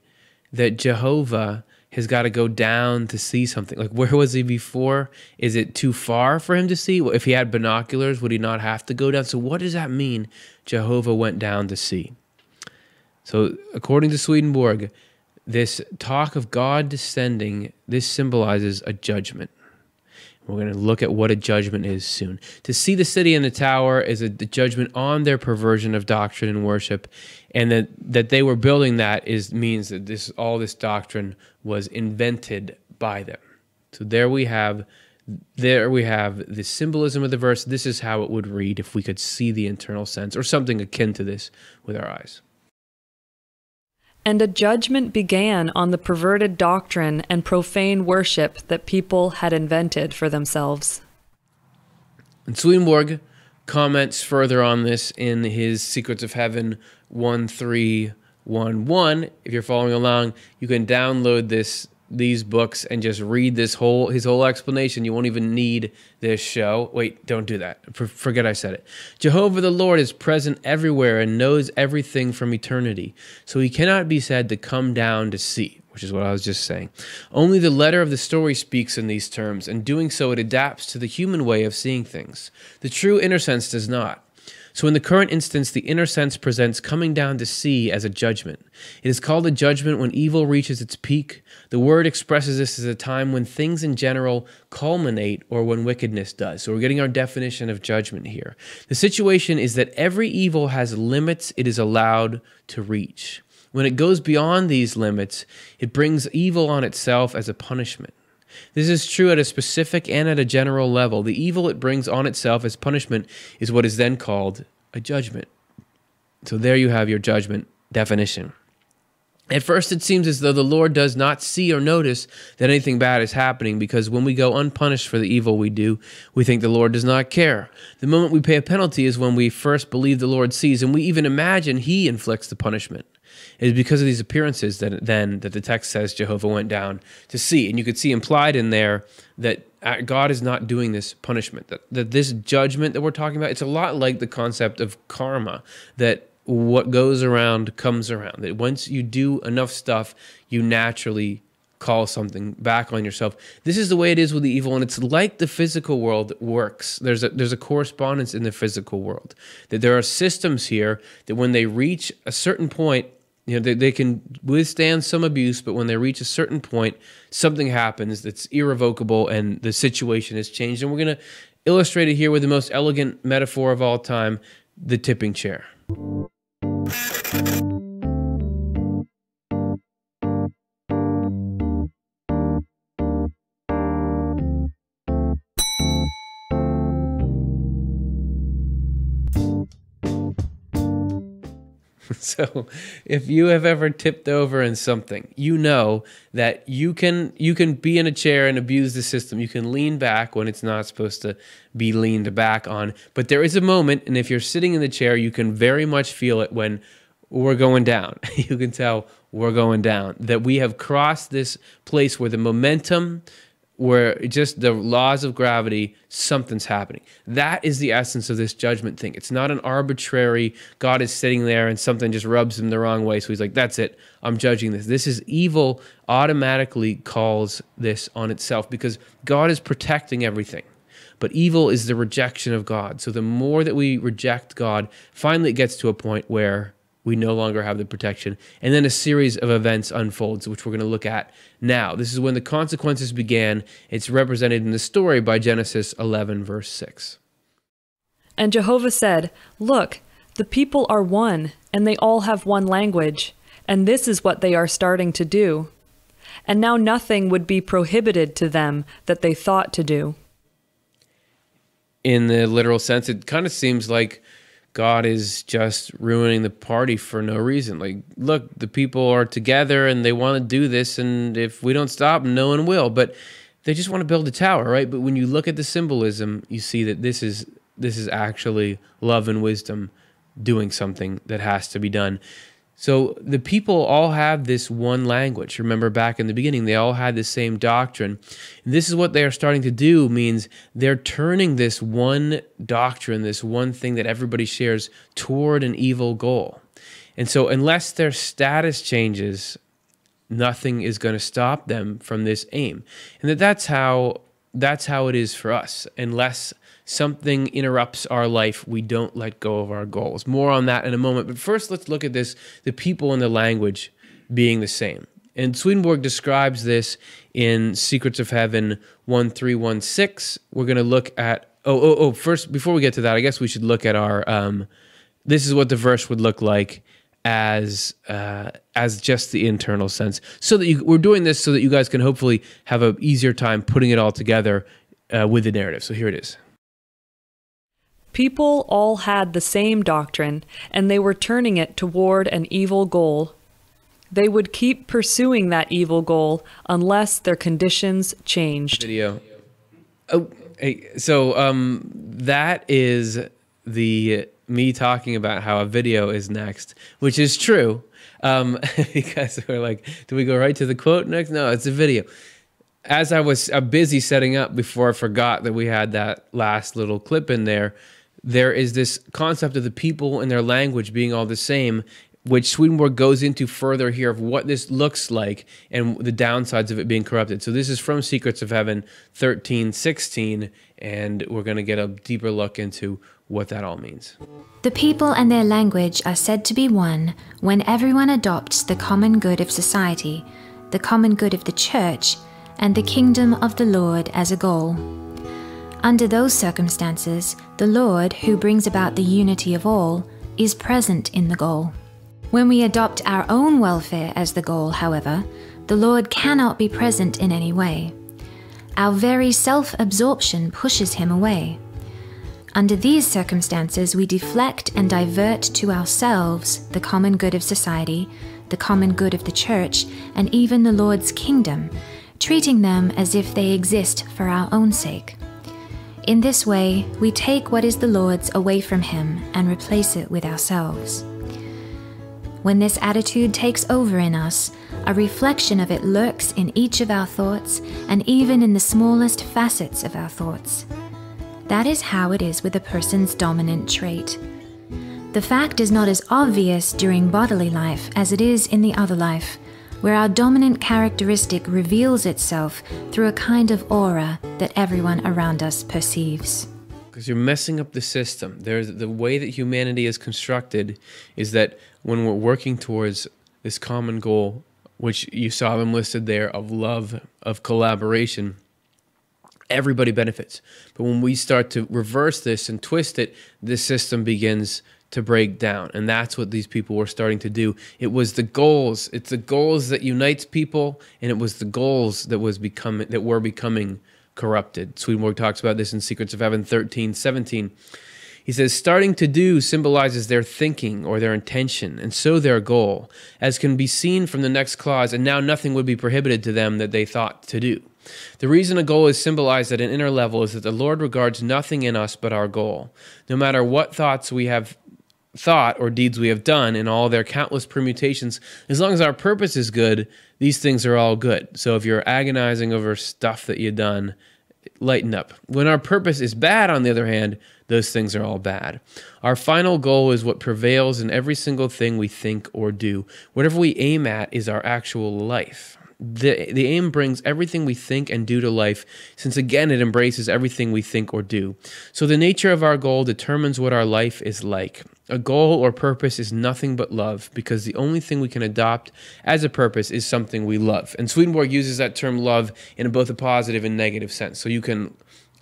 that Jehovah has got to go down to see something. Like, where was he before? Is it too far for him to see? If he had binoculars, would he not have to go down? So, what does that mean? Jehovah went down to see. So, according to Swedenborg, this talk of God descending, this symbolizes a judgment. We're going to look at what a judgment is soon. To see the city and the tower is a judgment on their perversion of doctrine and worship, and that, that they were building that is means that this all this doctrine was invented by them. So there we have there we have the symbolism of the verse. This is how it would read if we could see the internal sense or something akin to this with our eyes. And a judgment began on the perverted doctrine and profane worship that people had invented for themselves. And Swedenborg comments further on this in his Secrets of Heaven 1311. If you're following along, you can download this these books and just read this whole his whole explanation. You won't even need this show. Wait, don't do that. For, forget I said it. Jehovah the Lord is present everywhere and knows everything from eternity. So he cannot be said to come down to see, which is what I was just saying. Only the letter of the story speaks in these terms, and doing so it adapts to the human way of seeing things. The true inner sense does not. So, in the current instance, the inner sense presents coming down to see as a judgment. It is called a judgment when evil reaches its peak. The word expresses this as a time when things in general culminate or when wickedness does. So, we're getting our definition of judgment here. The situation is that every evil has limits it is allowed to reach. When it goes beyond these limits, it brings evil on itself as a punishment. This is true at a specific and at a general level. The evil it brings on itself as punishment is what is then called a judgment. So there you have your judgment definition. At first, it seems as though the Lord does not see or notice that anything bad is happening because when we go unpunished for the evil we do, we think the Lord does not care. The moment we pay a penalty is when we first believe the Lord sees, and we even imagine He inflicts the punishment. Is because of these appearances that then that the text says Jehovah went down to see, and you could see implied in there that uh, God is not doing this punishment. That that this judgment that we're talking about, it's a lot like the concept of karma. That what goes around comes around. That once you do enough stuff, you naturally call something back on yourself. This is the way it is with the evil, and it's like the physical world works. There's a there's a correspondence in the physical world. That there are systems here that when they reach a certain point, you know, they, they can withstand some abuse, but when they reach a certain point, something happens that's irrevocable and the situation has changed. And we're going to illustrate it here with the most elegant metaphor of all time the tipping chair. so if you have ever tipped over in something, you know that you can you can be in a chair and abuse the system. You can lean back when it's not supposed to be leaned back on. But there is a moment, and if you're sitting in the chair, you can very much feel it when we're going down. you can tell we're going down. That we have crossed this place where the momentum where just the laws of gravity, something's happening. That is the essence of this judgment thing. It's not an arbitrary God is sitting there and something just rubs him the wrong way. So he's like, that's it. I'm judging this. This is evil, automatically calls this on itself because God is protecting everything. But evil is the rejection of God. So the more that we reject God, finally it gets to a point where we no longer have the protection. And then a series of events unfolds, which we're going to look at now. This is when the consequences began. It's represented in the story by Genesis 11, verse 6. And Jehovah said, Look, the people are one, and they all have one language, and this is what they are starting to do. And now nothing would be prohibited to them that they thought to do. In the literal sense, it kind of seems like God is just ruining the party for no reason. Like, look, the people are together and they want to do this, and if we don't stop, no one will. But they just want to build a tower, right? But when you look at the symbolism, you see that this is this is actually love and wisdom doing something that has to be done. So the people all have this one language. Remember back in the beginning, they all had the same doctrine. And this is what they are starting to do means they're turning this one doctrine, this one thing that everybody shares toward an evil goal. And so unless their status changes, nothing is going to stop them from this aim. And that that's how that's how it is for us. Unless something interrupts our life, we don't let go of our goals. More on that in a moment. But first, let's look at this the people and the language being the same. And Swedenborg describes this in Secrets of Heaven 1316. We're going to look at, oh, oh, oh, first, before we get to that, I guess we should look at our, um, this is what the verse would look like as uh, as just the internal sense so that you, we're doing this so that you guys can hopefully have an easier time putting it all together uh, with the narrative so here it is People all had the same doctrine, and they were turning it toward an evil goal. They would keep pursuing that evil goal unless their conditions changed. Video. Oh, hey, so um, that is the me talking about how a video is next, which is true. Um, because we're like, do we go right to the quote next? No, it's a video. As I was uh, busy setting up before I forgot that we had that last little clip in there, there is this concept of the people and their language being all the same, which Swedenborg goes into further here of what this looks like and the downsides of it being corrupted. So this is from Secrets of Heaven 1316, and we're going to get a deeper look into what that all means. The people and their language are said to be one when everyone adopts the common good of society, the common good of the church, and the kingdom of the Lord as a goal. Under those circumstances, the Lord, who brings about the unity of all, is present in the goal. When we adopt our own welfare as the goal, however, the Lord cannot be present in any way. Our very self absorption pushes him away. Under these circumstances, we deflect and divert to ourselves the common good of society, the common good of the church, and even the Lord's kingdom, treating them as if they exist for our own sake. In this way, we take what is the Lord's away from Him and replace it with ourselves. When this attitude takes over in us, a reflection of it lurks in each of our thoughts and even in the smallest facets of our thoughts. That is how it is with a person's dominant trait. The fact is not as obvious during bodily life as it is in the other life, where our dominant characteristic reveals itself through a kind of aura that everyone around us perceives. Because you're messing up the system. There's the way that humanity is constructed is that when we're working towards this common goal, which you saw them listed there of love, of collaboration, everybody benefits. But when we start to reverse this and twist it, the system begins to break down. And that's what these people were starting to do. It was the goals. It's the goals that unites people, and it was the goals that was becoming that were becoming corrupted. Swedenborg talks about this in Secrets of Heaven 13, 17. He says, starting to do symbolizes their thinking or their intention, and so their goal, as can be seen from the next clause, and now nothing would be prohibited to them that they thought to do. The reason a goal is symbolized at an inner level is that the Lord regards nothing in us but our goal. No matter what thoughts we have thought or deeds we have done in all their countless permutations, as long as our purpose is good, these things are all good. So if you're agonizing over stuff that you've done, lighten up. When our purpose is bad, on the other hand, those things are all bad. Our final goal is what prevails in every single thing we think or do. Whatever we aim at is our actual life the the aim brings everything we think and do to life since again it embraces everything we think or do. So the nature of our goal determines what our life is like. A goal or purpose is nothing but love because the only thing we can adopt as a purpose is something we love. And swedenborg uses that term love in both a positive and negative sense. So you can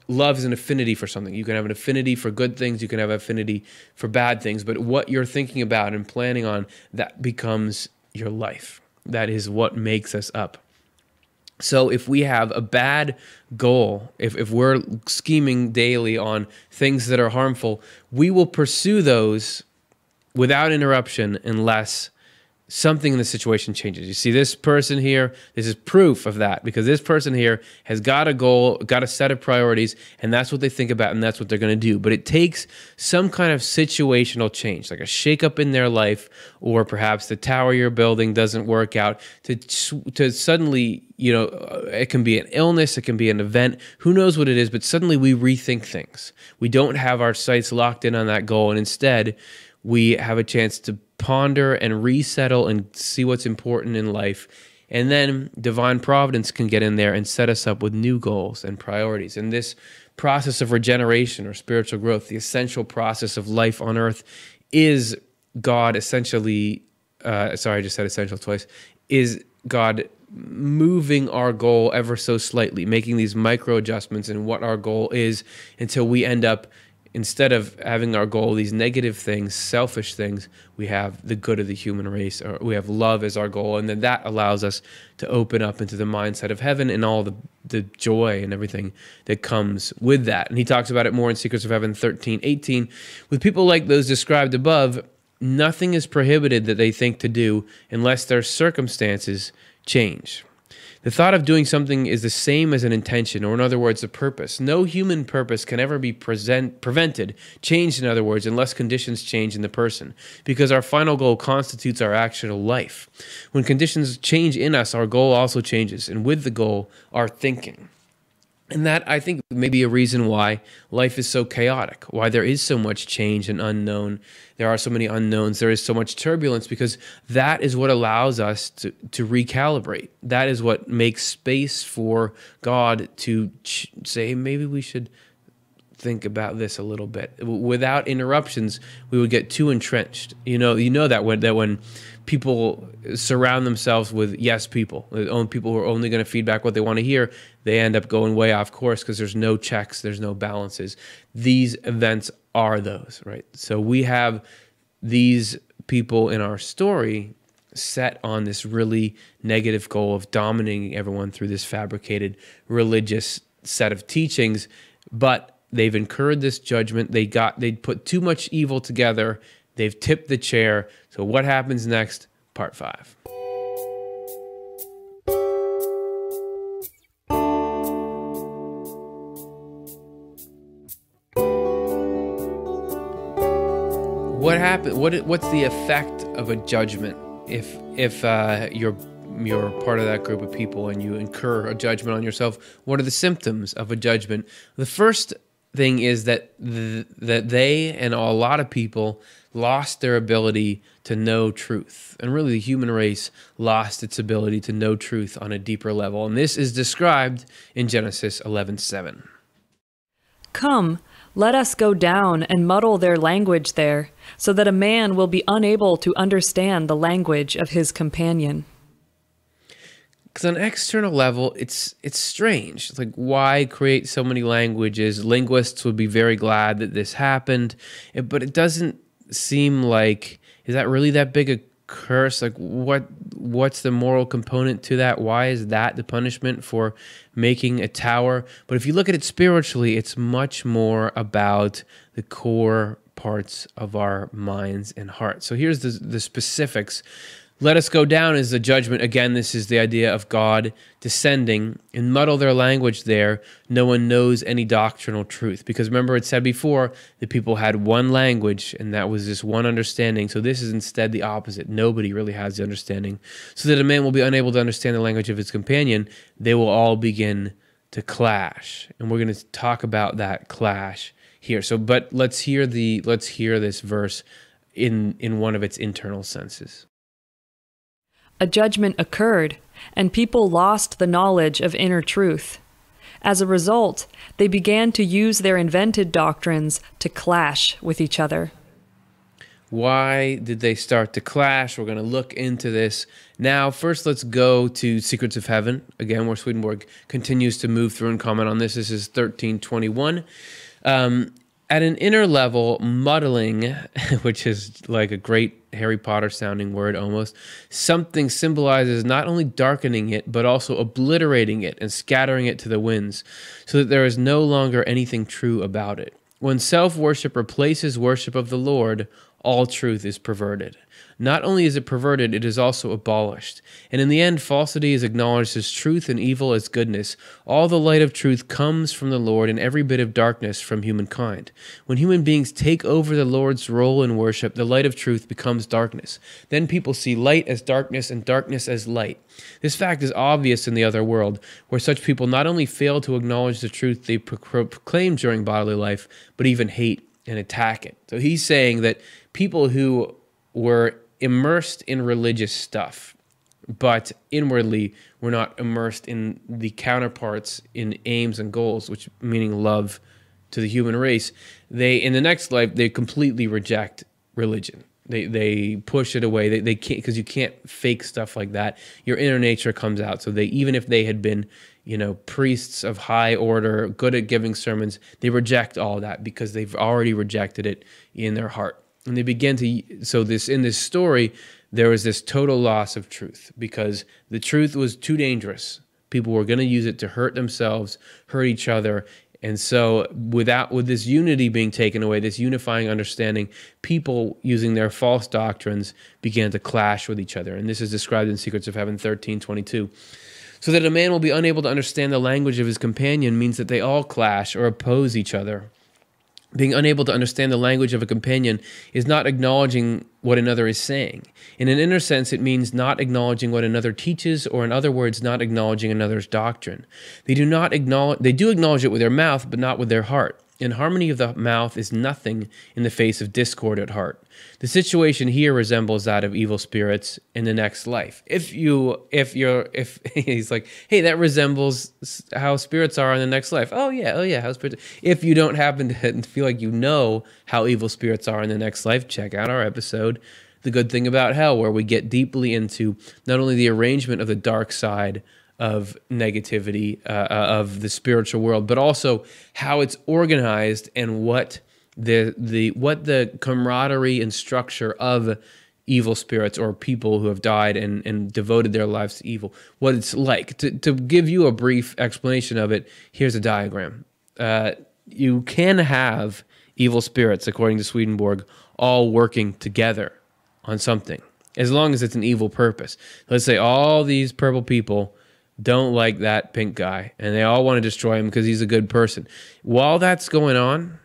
love is an affinity for something. You can have an affinity for good things you can have affinity for bad things but what you're thinking about and planning on that becomes your life that is what makes us up. So if we have a bad goal, if, if we're scheming daily on things that are harmful, we will pursue those without interruption unless something in the situation changes. You see, this person here, this is proof of that because this person here has got a goal, got a set of priorities, and that's what they think about and that's what they're going to do. But it takes some kind of situational change, like a shakeup in their life, or perhaps the tower you're building doesn't work out to, to suddenly, you know, uh, it can be an illness, it can be an event, who knows what it is, but suddenly we rethink things. We don't have our sights locked in on that goal, and instead, we have a chance to ponder and resettle and see what's important in life. And then divine providence can get in there and set us up with new goals and priorities. And this process of regeneration or spiritual growth, the essential process of life on earth, is God essentially, uh, sorry, I just said essential twice, is God moving our goal ever so slightly, making these micro adjustments in what our goal is until we end up instead of having our goal these negative things selfish things we have the good of the human race or we have love as our goal and then that allows us to open up into the mindset of heaven and all the the joy and everything that comes with that. And he talks about it more in secrets of heaven 13 18 with people like those described above nothing is prohibited that they think to do unless their circumstances change the thought of doing something is the same as an intention, or in other words, a purpose. No human purpose can ever be present, prevented, changed, in other words, unless conditions change in the person, because our final goal constitutes our actual life. When conditions change in us, our goal also changes, and with the goal, our thinking. And that I think may be a reason why life is so chaotic, why there is so much change and unknown. There are so many unknowns, there is so much turbulence, because that is what allows us to, to recalibrate. That is what makes space for God to ch- say, maybe we should think about this a little bit. Without interruptions, we would get too entrenched. You know, you know that when that when people surround themselves with yes people, own people who are only going to feedback what they want to hear, they end up going way off course because there's no checks, there's no balances. These events are those, right? So we have these people in our story set on this really negative goal of dominating everyone through this fabricated religious set of teachings, but they've incurred this judgment. They got they put too much evil together. They've tipped the chair. So what happens next? Part 5. What happen what what's the effect of a judgment if if uh, you're you're part of that group of people and you incur a judgment on yourself? What are the symptoms of a judgment? The first thing is that th- that they and a lot of people lost their ability to know truth. And really the human race lost its ability to know truth on a deeper level. And this is described in Genesis 11:7 Come let us go down and muddle their language there, so that a man will be unable to understand the language of his companion. Because on an external level, it's it's strange. Like why create so many languages? Linguists would be very glad that this happened, eh, but it doesn't seem like is that really that big a curse like what what's the moral component to that why is that the punishment for making a tower but if you look at it spiritually it's much more about the core parts of our minds and hearts so here's the, the specifics let us go down is the judgment. Again, this is the idea of God descending and muddle their language there. No one knows any doctrinal truth. Because remember, it said before the people had one language and that was this one understanding. So this is instead the opposite. Nobody really has the understanding. So that a man will be unable to understand the language of his companion. They will all begin to clash. And we're going to talk about that clash here. So, but let's hear the, let's hear this verse in, in one of its internal senses a judgment occurred, and people lost the knowledge of inner truth. As a result, they began to use their invented doctrines to clash with each other. Why did they start to clash? We're going to look into this now. First, let's go to Secrets of Heaven, again, where Swedenborg continues to move through and comment on this. This is 1321. Um, at an inner level, muddling, which is like a great Harry Potter sounding word almost, something symbolizes not only darkening it, but also obliterating it and scattering it to the winds, so that there is no longer anything true about it. When self worship replaces worship of the Lord, all truth is perverted. Not only is it perverted, it is also abolished. And in the end, falsity is acknowledged as truth and evil as goodness. All the light of truth comes from the Lord, and every bit of darkness from humankind. When human beings take over the Lord's role in worship, the light of truth becomes darkness. Then people see light as darkness and darkness as light. This fact is obvious in the other world, where such people not only fail to acknowledge the truth they proclaim during bodily life, but even hate and attack it. So he's saying that people who were immersed in religious stuff, but inwardly we're not immersed in the counterparts in aims and goals, which meaning love to the human race. They in the next life they completely reject religion. They they push it away. They they can't because you can't fake stuff like that. Your inner nature comes out. So they even if they had been you know priests of high order, good at giving sermons, they reject all that because they've already rejected it in their heart and they begin to so this in this story there was this total loss of truth because the truth was too dangerous. People were going to use it to hurt themselves hurt each other. And so without with this unity being taken away this unifying understanding people using their false doctrines began to clash with each other. And this is described in secrets of heaven 13 22 so that a man will be unable to understand the language of his companion means that they all clash or oppose each other being unable to understand the language of a companion is not acknowledging what another is saying. In an inner sense, it means not acknowledging what another teaches, or in other words, not acknowledging another's doctrine. They do not acknowledge they do acknowledge it with their mouth, but not with their heart. And harmony of the mouth is nothing in the face of discord at heart. The situation here resembles that of evil spirits in the next life. If you, if you're, if he's like, hey, that resembles how spirits are in the next life. Oh yeah, oh yeah, how spirits. If you don't happen to feel like you know how evil spirits are in the next life, check out our episode, "The Good Thing About Hell," where we get deeply into not only the arrangement of the dark side of negativity uh, uh, of the spiritual world, but also how it's organized and what the the what the camaraderie and structure of evil spirits or people who have died and, and devoted their lives to evil, what it's like. To, to give you a brief explanation of it, here's a diagram. Uh, you can have evil spirits, according to Swedenborg, all working together on something, as long as it's an evil purpose. Let's say all these purple people don't like that pink guy and they all want to destroy him because he's a good person. While that's going on,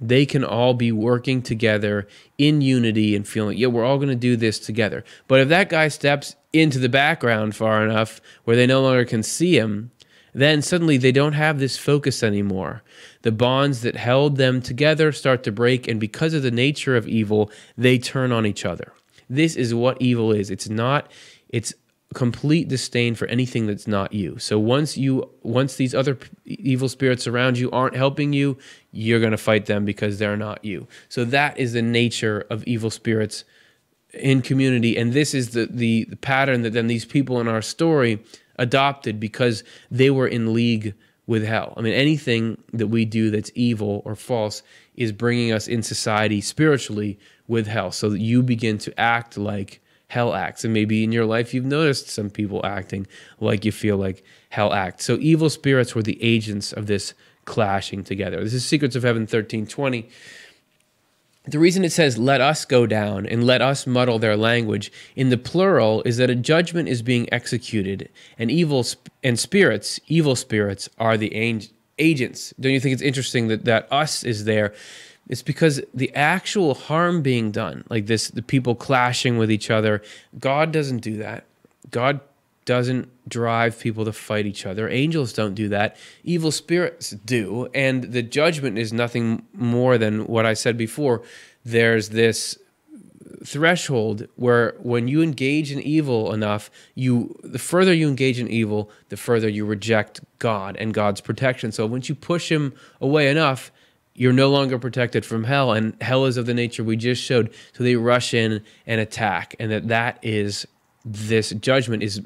they can all be working together in unity and feeling, yeah, we're all going to do this together. But if that guy steps into the background far enough where they no longer can see him, then suddenly they don't have this focus anymore. The bonds that held them together start to break, and because of the nature of evil, they turn on each other. This is what evil is. It's not, it's complete disdain for anything that's not you. So once you once these other evil spirits around you aren't helping you, you're going to fight them because they're not you. So that is the nature of evil spirits in community and this is the, the the pattern that then these people in our story adopted because they were in league with hell. I mean anything that we do that's evil or false is bringing us in society spiritually with hell so that you begin to act like hell acts. And maybe in your life, you've noticed some people acting like you feel like hell acts. So evil spirits were the agents of this clashing together. This is Secrets of Heaven 1320. The reason it says, let us go down and let us muddle their language in the plural is that a judgment is being executed, and evil sp- and spirits, evil spirits, are the agents. Don't you think it's interesting that, that us is there? It's because the actual harm being done, like this, the people clashing with each other, God doesn't do that. God doesn't drive people to fight each other. Angels don't do that. Evil spirits do. And the judgment is nothing more than what I said before. There's this threshold where when you engage in evil enough, you the further you engage in evil, the further you reject God and God's protection. So once you push him away enough, you're no longer protected from hell and hell is of the nature we just showed. So they rush in and attack and that that is this judgment is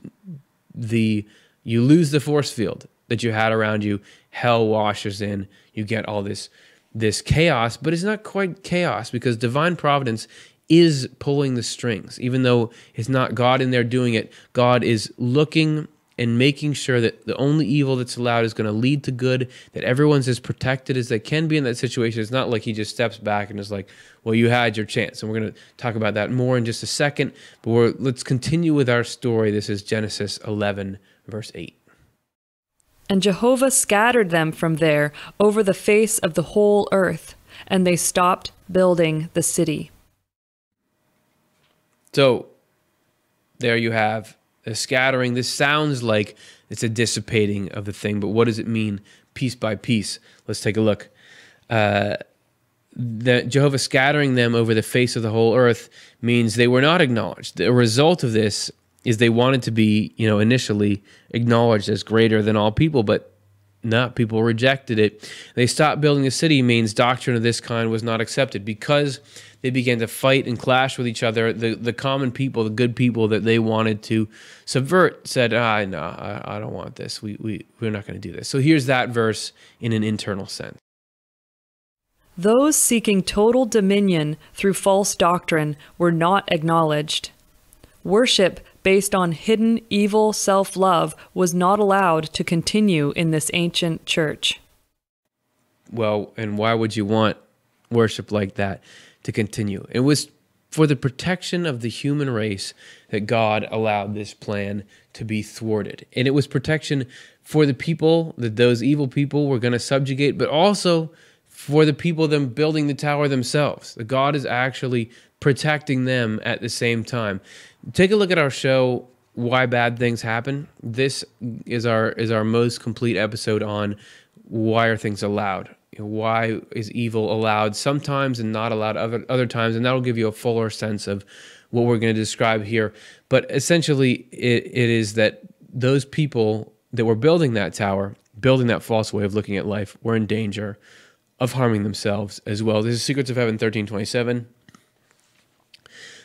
the you lose the force field that you had around you. Hell washes in. You get all this this chaos but it's not quite chaos because divine providence is pulling the strings. Even though it's not god in there doing it god is looking and making sure that the only evil that's allowed is going to lead to good, that everyone's as protected as they can be in that situation. It's not like he just steps back and is like, well, you had your chance. And we're going to talk about that more in just a second. But let's continue with our story. This is Genesis 11, verse 8. And Jehovah scattered them from there over the face of the whole earth, and they stopped building the city. So there you have a scattering. This sounds like it's a dissipating of the thing, but what does it mean piece by piece? Let's take a look. Uh, the Jehovah scattering them over the face of the whole earth means they were not acknowledged. The result of this is they wanted to be, you know, initially acknowledged as greater than all people, but no, people rejected it. They stopped building a city means doctrine of this kind was not accepted because they began to fight and clash with each other. The the common people, the good people that they wanted to subvert, said, "Ah, no, I, I don't want this. We we we're not going to do this." So here's that verse in an internal sense. Those seeking total dominion through false doctrine were not acknowledged. Worship based on hidden evil self love was not allowed to continue in this ancient church. Well, and why would you want worship like that? to continue. It was for the protection of the human race that God allowed this plan to be thwarted. And it was protection for the people that those evil people were going to subjugate, but also for the people them building the tower themselves. The God is actually protecting them at the same time. Take a look at our show why bad things happen. This is our is our most complete episode on why are things allowed why is evil allowed sometimes and not allowed other other times, and that'll give you a fuller sense of what we're going to describe here. But essentially, it, it is that those people that were building that tower, building that false way of looking at life, were in danger of harming themselves as well. This is Secrets of Heaven 1327.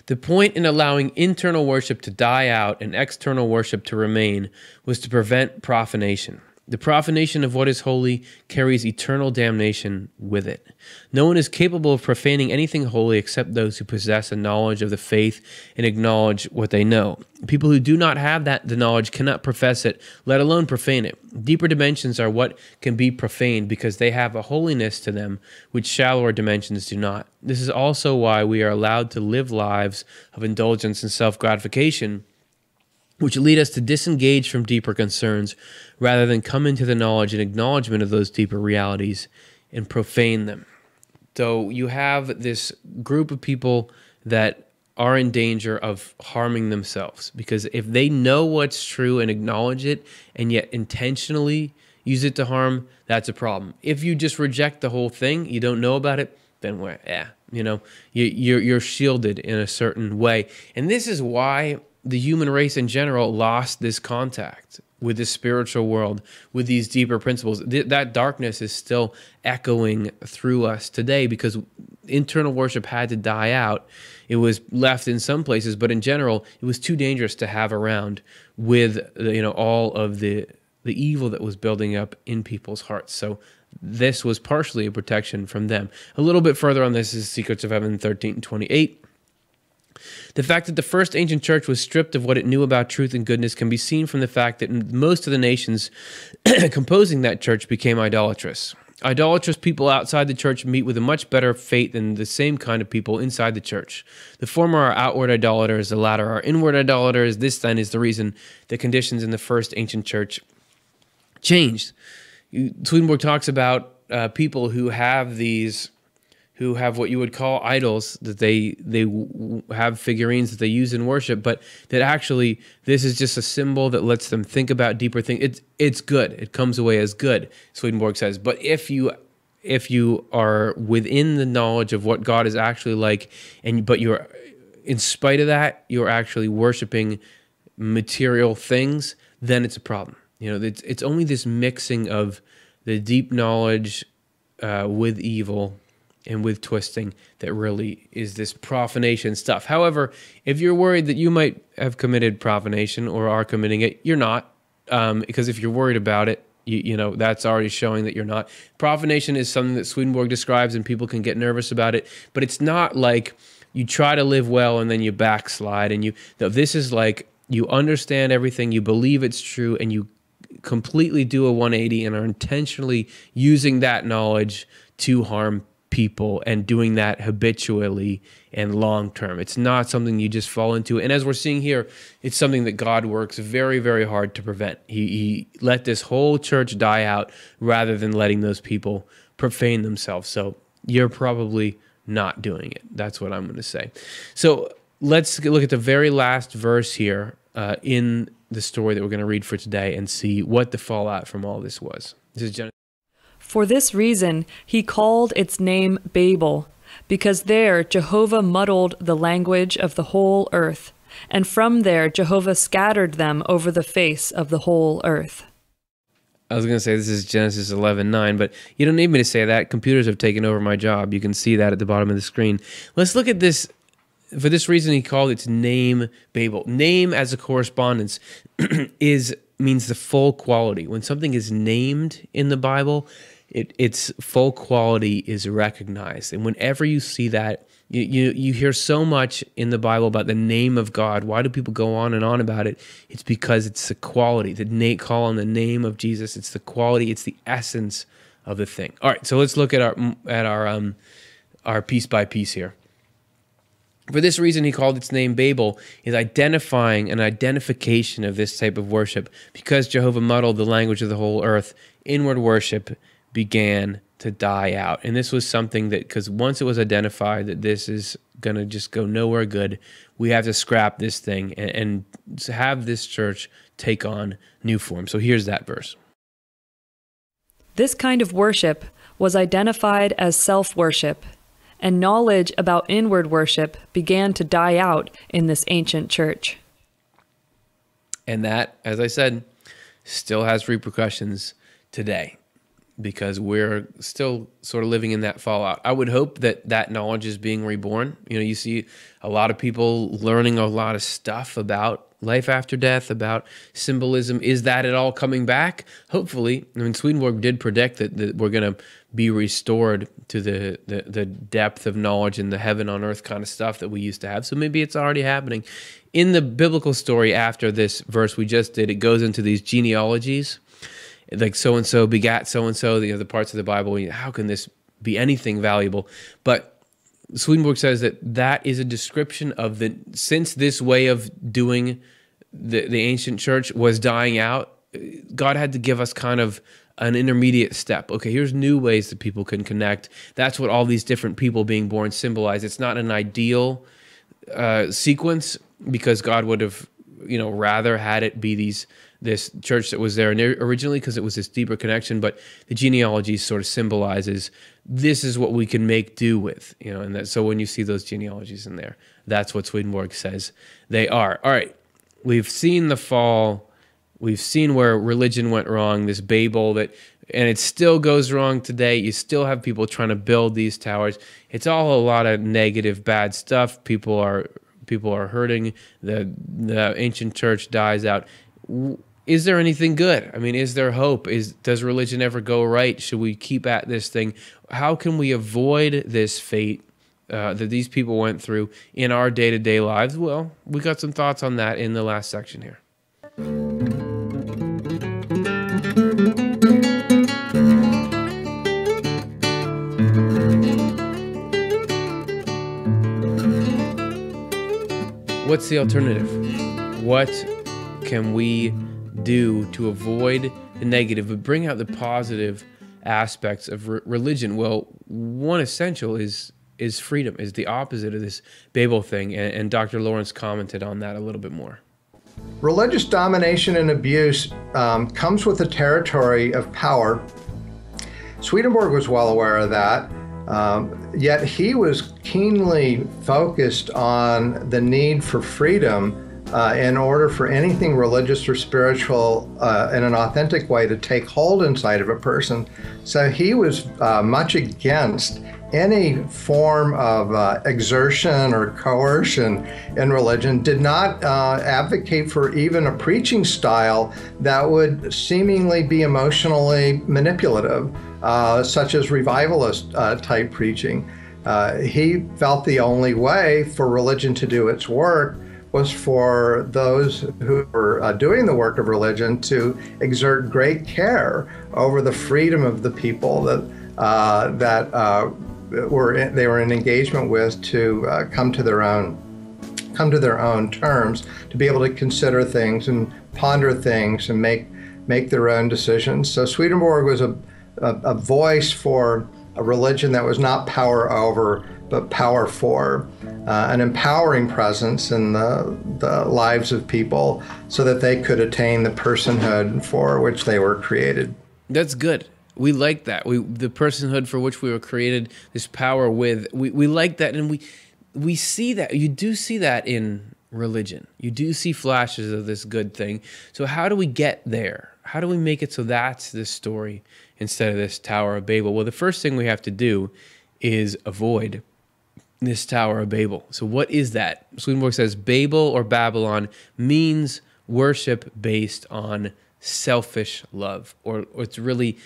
The point in allowing internal worship to die out and external worship to remain was to prevent profanation. The profanation of what is holy carries eternal damnation with it. No one is capable of profaning anything holy except those who possess a knowledge of the faith and acknowledge what they know. People who do not have that the knowledge cannot profess it, let alone profane it. Deeper dimensions are what can be profaned because they have a holiness to them which shallower dimensions do not. This is also why we are allowed to live lives of indulgence and self gratification which lead us to disengage from deeper concerns rather than come into the knowledge and acknowledgement of those deeper realities and profane them. So you have this group of people that are in danger of harming themselves because if they know what's true and acknowledge it and yet intentionally use it to harm, that's a problem. If you just reject the whole thing, you don't know about it, then where, yeah, you know, you, you're, you're shielded in a certain way. And this is why the human race in general lost this contact with the spiritual world, with these deeper principles. Th- that darkness is still echoing through us today because internal worship had to die out. It was left in some places, but in general, it was too dangerous to have around with you know all of the the evil that was building up in people's hearts. So this was partially a protection from them. A little bit further on this is Secrets of Heaven 13 28. The fact that the first ancient church was stripped of what it knew about truth and goodness can be seen from the fact that most of the nations composing that church became idolatrous. Idolatrous people outside the church meet with a much better fate than the same kind of people inside the church. The former are outward idolaters, the latter are inward idolaters. This then is the reason the conditions in the first ancient church changed. Swedenborg talks about uh, people who have these who have what you would call idols that they they have figurines that they use in worship but that actually this is just a symbol that lets them think about deeper things it's it's good. It comes away as good swedenborg says. But if you if you are within the knowledge of what god is actually like and but you're in spite of that you're actually worshiping material things then it's a problem. You know it's it's only this mixing of the deep knowledge uh, with evil and with twisting that really is this profanation stuff. However, if you're worried that you might have committed profanation or are committing it, you're not. Um, because if you're worried about it, you, you, know, that's already showing that you're not. Profanation is something that Swedenborg describes and people can get nervous about it, but it's not like you try to live well and then you backslide and you, no, this is like you understand everything, you believe it's true, and you completely do a 180 and are intentionally using that knowledge to harm people and doing that habitually and long term. It's not something you just fall into. And as we're seeing here, it's something that God works very, very hard to prevent. He, he let this whole church die out rather than letting those people profane themselves. So you're probably not doing it. That's what I'm going to say. So let's look at the very last verse here uh, in the story that we're going to read for today and see what the fallout from all this was. This is Genesis. For this reason, he called its name Babel, because there Jehovah muddled the language of the whole earth, and from there Jehovah scattered them over the face of the whole earth. I was going to say this is Genesis 11 9, but you don't need me to say that. Computers have taken over my job. You can see that at the bottom of the screen. Let's look at this. For this reason, he called its name Babel. Name as a correspondence is means the full quality. When something is named in the Bible, it, its full quality is recognized. And whenever you see that, you, you, you hear so much in the Bible about the name of God. Why do people go on and on about it? It's because it's the quality. The Nate call on the name of Jesus. It's the quality. It's the essence of the thing. All right, so let's look at our at our um our piece by piece here. For this reason, he called its name Babel, is identifying an identification of this type of worship. Because Jehovah muddled the language of the whole earth, inward worship began to die out. And this was something that, because once it was identified that this is going to just go nowhere good, we have to scrap this thing and, and have this church take on new form. So here's that verse. This kind of worship was identified as self worship, and knowledge about inward worship began to die out in this ancient church. And that, as I said, still has repercussions today because we're still sort of living in that fallout. I would hope that that knowledge is being reborn. You know, you see a lot of people learning a lot of stuff about life after death, about symbolism. Is that at all coming back? Hopefully. I mean, Swedenborg did predict that, that we're going to be restored to the, the, the depth of knowledge and the heaven on earth kind of stuff that we used to have. So maybe it's already happening. In the biblical story after this verse we just did, it goes into these genealogies like so and so begat so and so, the other parts of the Bible. How can this be anything valuable? But Swedenborg says that that is a description of the since this way of doing the the ancient church was dying out. God had to give us kind of an intermediate step. Okay, here's new ways that people can connect. That's what all these different people being born symbolize. It's not an ideal uh, sequence because God would have, you know, rather had it be these this church that was there originally because it was this deeper connection but the genealogy sort of symbolizes this is what we can make do with you know and that so when you see those genealogies in there that's what swedenborg says they are. All right we've seen the fall we've seen where religion went wrong this babel that and it still goes wrong today. You still have people trying to build these towers. It's all a lot of negative bad stuff. People are people are hurting. The the ancient church dies out is there anything good? I mean, is there hope? Is does religion ever go right? Should we keep at this thing? How can we avoid this fate uh, that these people went through in our day to day lives? Well, we got some thoughts on that in the last section here. What's the alternative? What can we do to avoid the negative but bring out the positive aspects of re- religion? Well, one essential is is freedom, is the opposite of this Babel thing, and, and Dr. Lawrence commented on that a little bit more. Religious domination and abuse um, comes with the territory of power. Swedenborg was well aware of that. Um, yet he was keenly focused on the need for freedom uh, in order for anything religious or spiritual uh, in an authentic way to take hold inside of a person. So he was uh, much against any form of uh, exertion or coercion in religion, did not uh, advocate for even a preaching style that would seemingly be emotionally manipulative, uh, such as revivalist uh, type preaching. Uh, he felt the only way for religion to do its work was for those who were uh, doing the work of religion to exert great care over the freedom of the people that uh, that uh, were in, they were in engagement with to uh, come to their own come to their own terms to be able to consider things and ponder things and make make their own decisions. So Swedenborg was a, a, a voice for a religion that was not power over but power for, uh, an empowering presence in the, the lives of people so that they could attain the personhood for which they were created. That's good we like that. We the personhood for which we were created, this power with. We we like that, and we we see that. You do see that in religion. You do see flashes of this good thing. So how do we get there? How do we make it so that's this story instead of this Tower of Babel? Well, the first thing we have to do is avoid this Tower of Babel. So what is that? Swedenborg says Babel or Babylon means worship based on selfish love, or, or it's really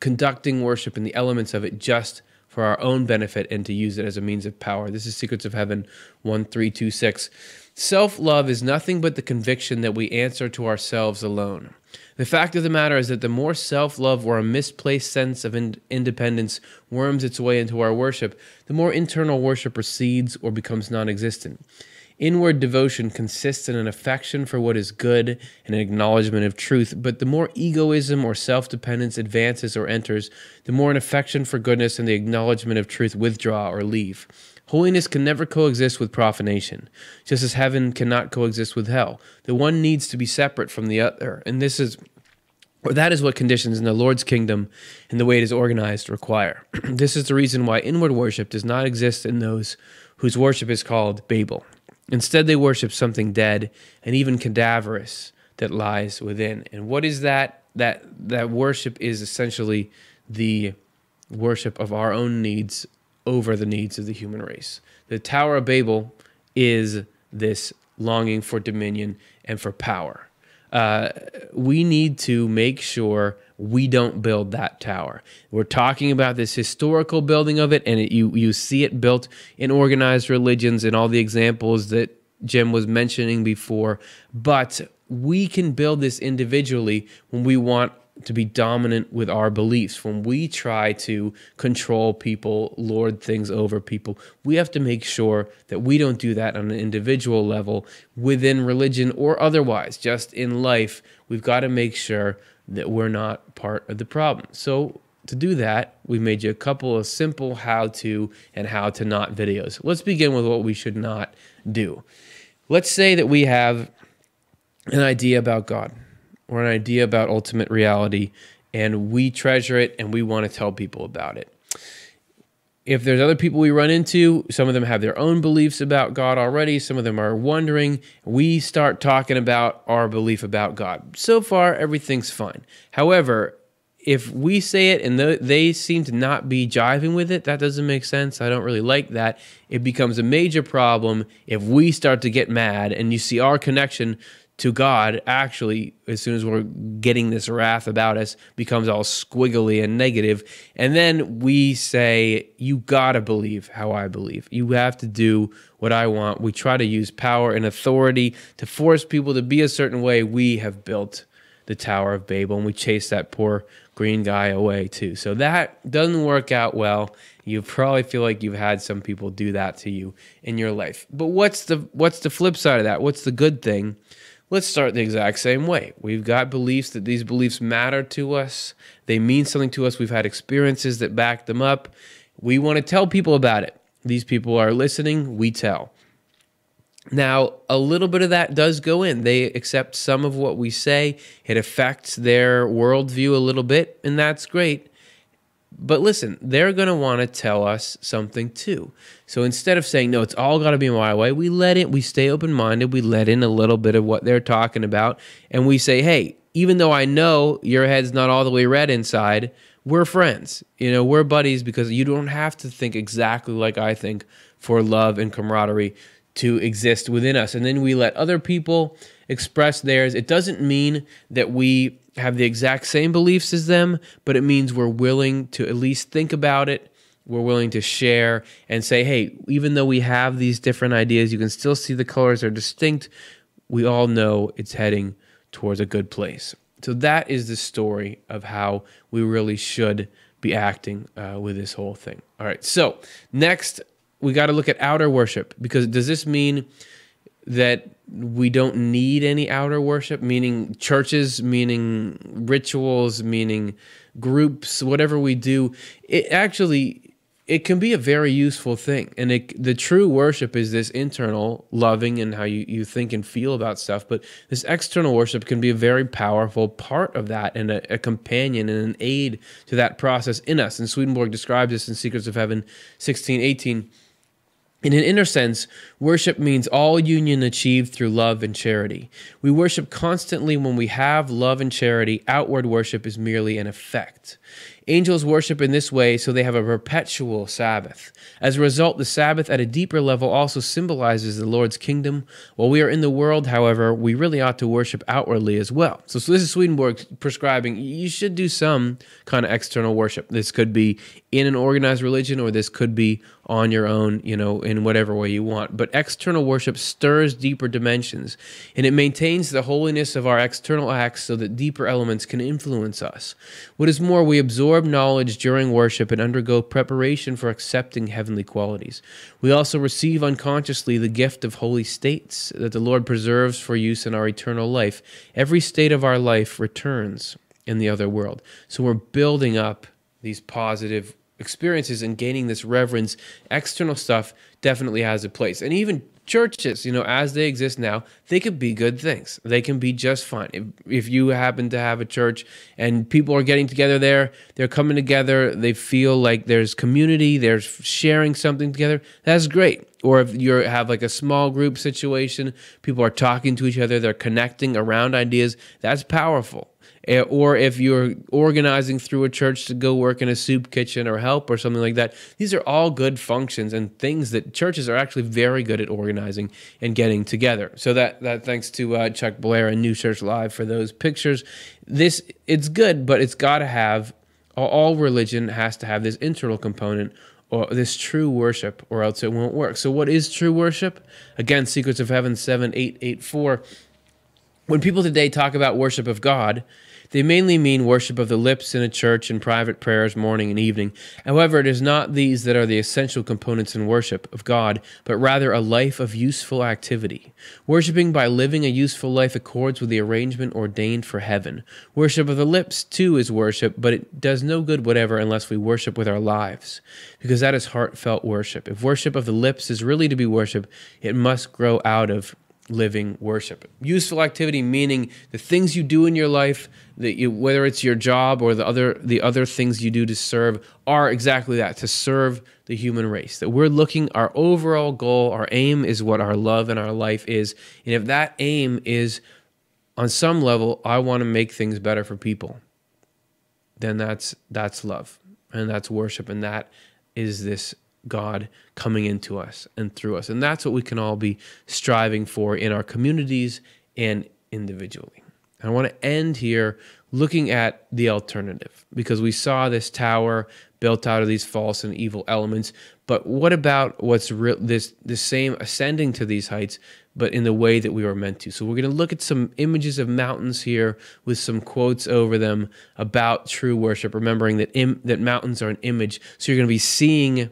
conducting worship and the elements of it just for our own benefit and to use it as a means of power. This is Secrets of Heaven 1326. Self love is nothing but the conviction that we answer to ourselves alone. The fact of the matter is that the more self love or a misplaced sense of in- independence worms its way into our worship, the more internal worship recedes or becomes non existent. Inward devotion consists in an affection for what is good and an acknowledgement of truth, but the more egoism or self dependence advances or enters, the more an affection for goodness and the acknowledgement of truth withdraw or leave. Holiness can never coexist with profanation, just as heaven cannot coexist with hell. The one needs to be separate from the other, and this is or that is what conditions in the Lord's kingdom and the way it is organized require. this is the reason why inward worship does not exist in those whose worship is called Babel. Instead, they worship something dead and even cadaverous that lies within. And what is that? That that worship is essentially the worship of our own needs over the needs of the human race. The Tower of Babel is this longing for dominion and for power. Uh, we need to make sure we don't build that tower. We're talking about this historical building of it, and it, you you see it built in organized religions and all the examples that Jim was mentioning before. But we can build this individually when we want to be dominant with our beliefs. When we try to control people, lord things over people, we have to make sure that we don't do that on an individual level within religion or otherwise. Just in life, we've got to make sure that we're not part of the problem. So, to do that, we made you a couple of simple how to and how to not videos. Let's begin with what we should not do. Let's say that we have an idea about God or an idea about ultimate reality and we treasure it and we want to tell people about it. If there's other people we run into, some of them have their own beliefs about God already, some of them are wondering, we start talking about our belief about God. So far, everything's fine. However, if we say it and they seem to not be jiving with it, that doesn't make sense. I don't really like that. It becomes a major problem if we start to get mad and you see our connection to God actually, as soon as we're getting this wrath about us, becomes all squiggly and negative. And then we say, You gotta believe how I believe. You have to do what I want. We try to use power and authority to force people to be a certain way. We have built the Tower of Babel and we chase that poor green guy away too. So that doesn't work out well. You probably feel like you've had some people do that to you in your life. But what's the what's the flip side of that? What's the good thing? Let's start the exact same way. We've got beliefs that these beliefs matter to us. They mean something to us. We've had experiences that back them up. We want to tell people about it. These people are listening, we tell. Now, a little bit of that does go in. They accept some of what we say. It affects their worldview a little bit, and that's great. But listen, they're going to want to tell us something too. So instead of saying, no, it's all got to be my way, we let it, we stay open minded, we let in a little bit of what they're talking about, and we say, hey, even though I know your head's not all the way red inside, we're friends. You know, we're buddies because you don't have to think exactly like I think for love and camaraderie to exist within us. And then we let other people express theirs. It doesn't mean that we have the exact same beliefs as them, but it means we're willing to at least think about it. We're willing to share and say, hey, even though we have these different ideas, you can still see the colors are distinct. We all know it's heading towards a good place. So that is the story of how we really should be acting uh, with this whole thing. All right. So next, we got to look at outer worship because does this mean that we don't need any outer worship, meaning churches, meaning rituals, meaning groups, whatever we do, it actually it can be a very useful thing. And it, the true worship is this internal loving and how you, you think and feel about stuff. But this external worship can be a very powerful part of that and a, a companion and an aid to that process in us. And Swedenborg describes this in Secrets of Heaven 16, 18 in an inner sense, worship means all union achieved through love and charity. We worship constantly when we have love and charity. Outward worship is merely an effect. Angels worship in this way so they have a perpetual Sabbath. As a result, the Sabbath at a deeper level also symbolizes the Lord's kingdom. While we are in the world, however, we really ought to worship outwardly as well. So, so this is Swedenborg prescribing you should do some kind of external worship. This could be in an organized religion or this could be on your own, you know, in whatever way you want. But external worship stirs deeper dimensions and it maintains the holiness of our external acts so that deeper elements can influence us. What is more, we absorb knowledge during worship and undergo preparation for accepting heavenly qualities. We also receive unconsciously the gift of holy states that the Lord preserves for use in our eternal life. Every state of our life returns in the other world. So we're building up these positive experiences and gaining this reverence, external stuff definitely has a place. And even churches, you know, as they exist now, they could be good things. They can be just fine. If, if you happen to have a church and people are getting together there, they're coming together, they feel like there's community, there's sharing something together, that's great. Or if you have like a small group situation, people are talking to each other, they're connecting around ideas, that's powerful. Eh, or if you're organizing through a church to go work in a soup kitchen or help or something like that. These are all good functions and things that churches are actually very good at organizing and getting together. So that that thanks to uh, Chuck Blair and New Church Live for those pictures. This it's good, but it's got to have all religion has to have this internal component or this true worship, or else it won't work. So, what is true worship? Again, Secrets of Heaven 7884. When people today talk about worship of God, they mainly mean worship of the lips in a church and private prayers morning and evening. However, it is not these that are the essential components in worship of God, but rather a life of useful activity. Worshipping by living a useful life accords with the arrangement ordained for heaven. Worship of the lips, too, is worship, but it does no good whatever unless we worship with our lives, because that is heartfelt worship. If worship of the lips is really to be worship, it must grow out of living worship. Useful activity meaning the things you do in your life, that you, whether it's your job or the other the other things you do to serve, are exactly that to serve the human race. That we're looking our overall goal, our aim is what our love and our life is, and if that aim is on some level, I want to make things better for people, then that's that's love and that's worship, and that is this God coming into us and through us. And that's what we can all be striving for in our communities and individually. I want to end here looking at the alternative because we saw this tower built out of these false and evil elements. But what about what's real? This the same ascending to these heights, but in the way that we were meant to. So we're going to look at some images of mountains here with some quotes over them about true worship, remembering that Im- that mountains are an image. So you're going to be seeing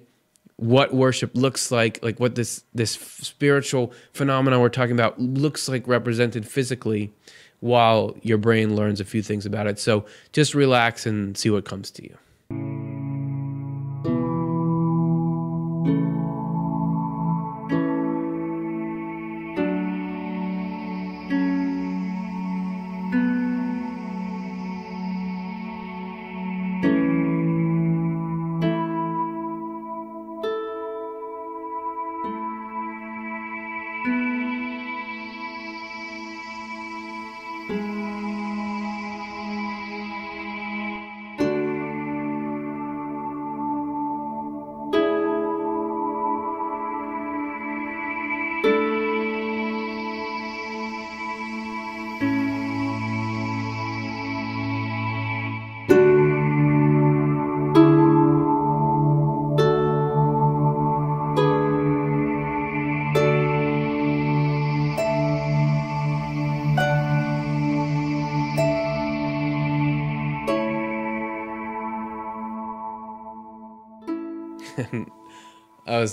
what worship looks like, like what this this spiritual phenomenon we're talking about looks like represented physically while your brain learns a few things about it. So just relax and see what comes to you.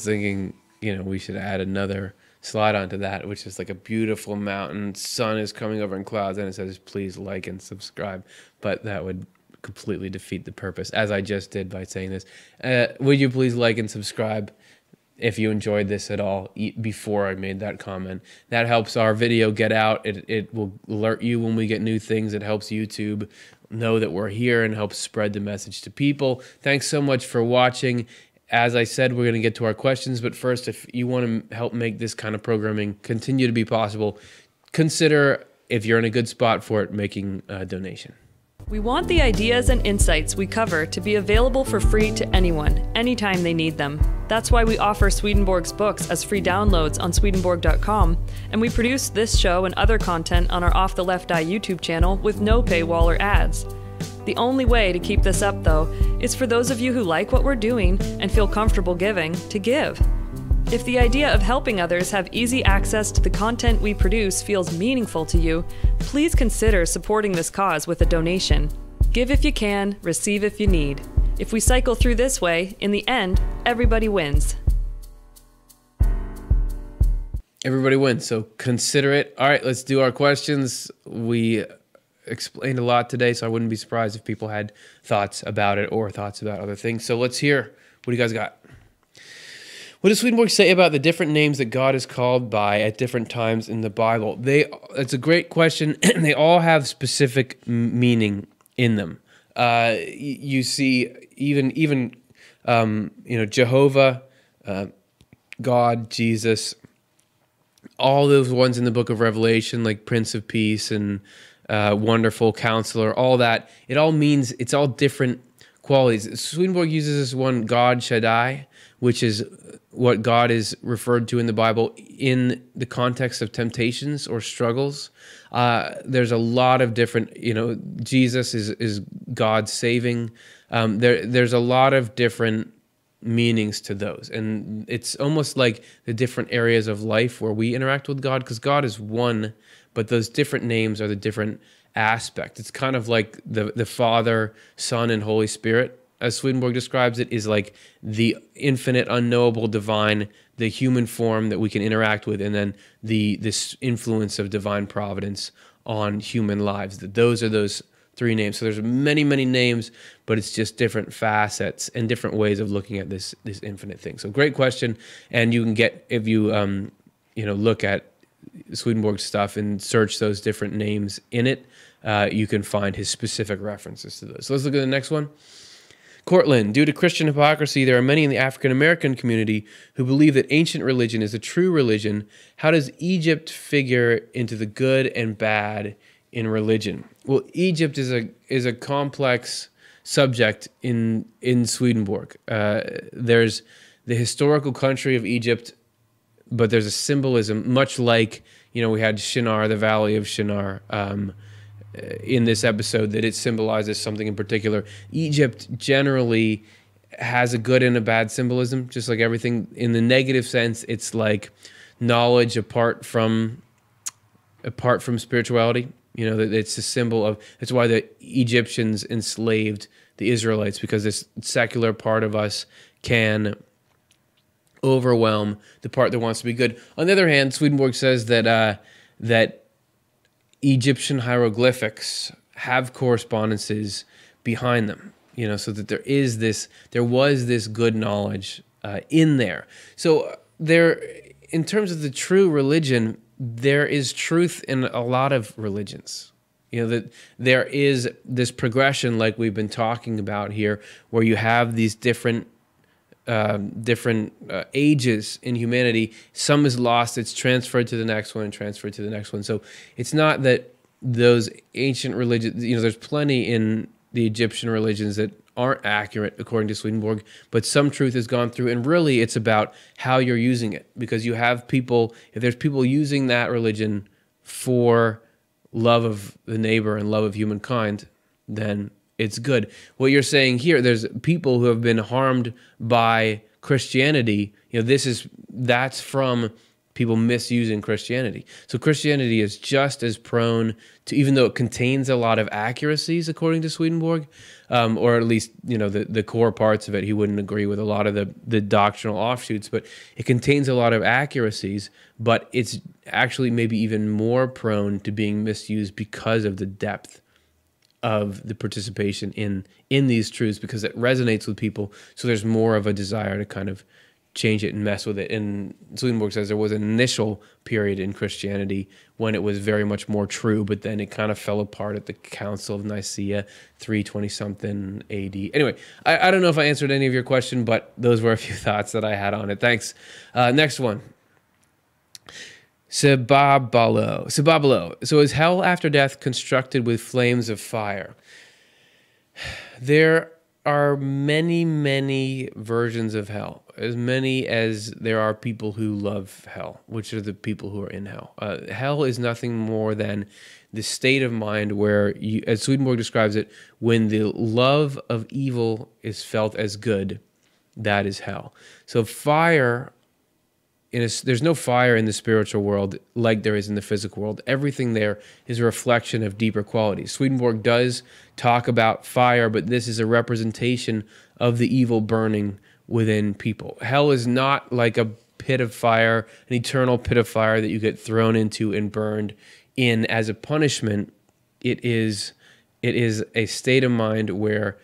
Thinking, you know, we should add another slide onto that, which is like a beautiful mountain. Sun is coming over in clouds, and it says, please like and subscribe. But that would completely defeat the purpose, as I just did by saying this. Uh, would you please like and subscribe if you enjoyed this at all before I made that comment? That helps our video get out. It, it will alert you when we get new things. It helps YouTube know that we're here and helps spread the message to people. Thanks so much for watching as I said, we're going to get to our questions. But first, if you want to help make this kind of programming continue to be possible, consider if you're in a good spot for it, making a donation. We want the ideas and insights we cover to be available for free to anyone, anytime they need them. That's why we offer Swedenborg's books as free downloads on Swedenborg.com, and we produce this show and other content on our Off the Left Eye YouTube channel with no paywall or ads. The only way to keep this up, though, is for those of you who like what we're doing and feel comfortable giving to give. If the idea of helping others have easy access to the content we produce feels meaningful to you, please consider supporting this cause with a donation. Give if you can, receive if you need. If we cycle through this way, in the end, everybody wins. Everybody wins, so consider it. All right, let's do our questions. We explained a lot today, so I wouldn't be surprised if people had thoughts about it or thoughts about other things. So let's hear what do you guys got? What does Swedenborg say about the different names that God is called by at different times in the Bible? They it's a great question, they all have specific meaning in them. Uh, you see, even even um, you know Jehovah, uh, God, Jesus, all those ones in the Book of Revelation, like Prince of Peace and uh, wonderful counselor, all that. It all means it's all different qualities. Swedenborg uses this one, God Shaddai, which is what God is referred to in the Bible in the context of temptations or struggles. Uh, there's a lot of different, you know, Jesus is is God saving. Um, there, there's a lot of different meanings to those, and it's almost like the different areas of life where we interact with God, because God is one but those different names are the different aspect. It's kind of like the the Father, Son, and Holy Spirit, as Swedenborg describes it, is like the infinite, unknowable, divine, the human form that we can interact with, and then the this influence of divine providence on human lives. That those are those three names. So there's many, many names, but it's just different facets and different ways of looking at this this infinite thing. So great question, and you can get if you um, you know look at Swedenborg stuff and search those different names in it, uh, you can find his specific references to those. So let's look at the next one. Cortland, due to Christian hypocrisy, there are many in the African American community who believe that ancient religion is a true religion. How does Egypt figure into the good and bad in religion? Well, Egypt is a is a complex subject in in Swedenborg. Uh, there's the historical country of Egypt but there's a symbolism, much like you know, we had Shinar, the Valley of Shinar. Um, in this episode that it symbolizes something in particular. Egypt generally has a good and a bad symbolism, just like everything. In the negative sense, it's like knowledge apart from apart from spirituality. You know, that it's a symbol of. That's why the Egyptians enslaved the Israelites because this secular part of us can overwhelm the part that wants to be good. On the other hand, Swedenborg says that uh, that Egyptian hieroglyphics have correspondences behind them, you know, so that there is this, there was this good knowledge uh, in there. So uh, there, in terms of the true religion, there is truth in a lot of religions. You know that there is this progression, like we've been talking about here, where you have these different um, different uh, ages in humanity. Some is lost, it's transferred to the next one and transferred to the next one. So it's not that those ancient religions, you know, there's plenty in the Egyptian religions that aren't accurate according to Swedenborg, but some truth has gone through. And really, it's about how you're using it because you have people, if there's people using that religion for love of the neighbor and love of humankind, then it's good. What you're saying here, there's people who have been harmed by Christianity. You know, this is that's from people misusing Christianity. So Christianity is just as prone to, even though it contains a lot of accuracies, according to Swedenborg, um, or at least you know the the core parts of it. He wouldn't agree with a lot of the the doctrinal offshoots, but it contains a lot of accuracies. But it's actually maybe even more prone to being misused because of the depth of the participation in in these truths because it resonates with people. So there's more of a desire to kind of change it and mess with it. And Swedenborg says there was an initial period in Christianity when it was very much more true, but then it kind of fell apart at the Council of Nicaea, 320 something AD. Anyway, I, I, don't know if I answered any of your question, but those were a few thoughts that I had on it. Thanks. Uh, next one. Sebabalo. Sebabalo. So is hell after death constructed with flames of fire? There are many, many versions of hell. As many as there are people who love hell, which are the people who are in hell. Uh, hell is nothing more than the state of mind where, you, as Swedenborg describes it, when the love of evil is felt as good, that is hell. So fire a, there's no fire in the spiritual world like there is in the physical world. Everything there is a reflection of deeper qualities. Swedenborg does talk about fire, but this is a representation of the evil burning within people. Hell is not like a pit of fire, an eternal pit of fire that you get thrown into and burned in as a punishment. It is it is a state of mind where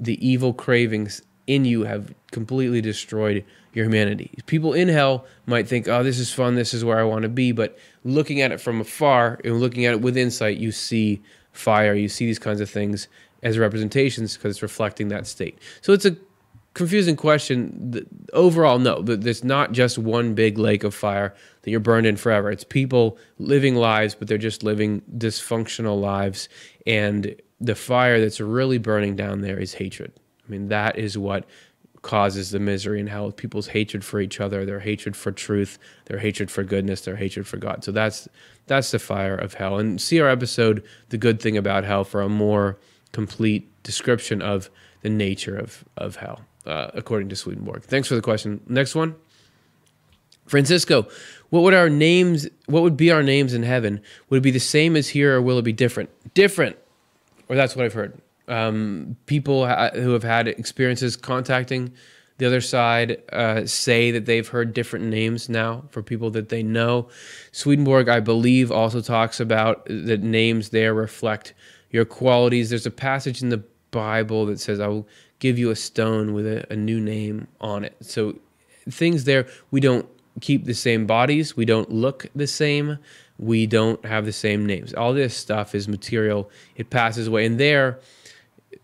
the evil cravings in you have completely destroyed your humanity. People in hell might think, oh, this is fun, this is where I want to be. But looking at it from afar and looking at it with insight, you see fire, you see these kinds of things as representations because it's reflecting that state. So it's a confusing question. Overall, no, there's not just one big lake of fire that you're burned in forever. It's people living lives, but they're just living dysfunctional lives. And the fire that's really burning down there is hatred. I mean, that is what causes the misery and how people's hatred for each other, their hatred for truth, their hatred for goodness, their hatred for God. So that's that's the fire of hell. And see our episode, The Good Thing About Hell, for a more complete description of the nature of, of hell, uh, according to Swedenborg. Thanks for the question. Next one. Francisco, what would our names what would be our names in heaven? Would it be the same as here or will it be different? Different. Or that's what I've heard um, people ha- who have had experiences contacting the other side uh, say that they've heard different names now for people that they know. Swedenborg, I believe, also talks about that names there reflect your qualities. There's a passage in the Bible that says, I will give you a stone with a, a new name on it. So things there, we don't keep the same bodies, we don't look the same, we don't have the same names. All this stuff is material, it passes away. And there,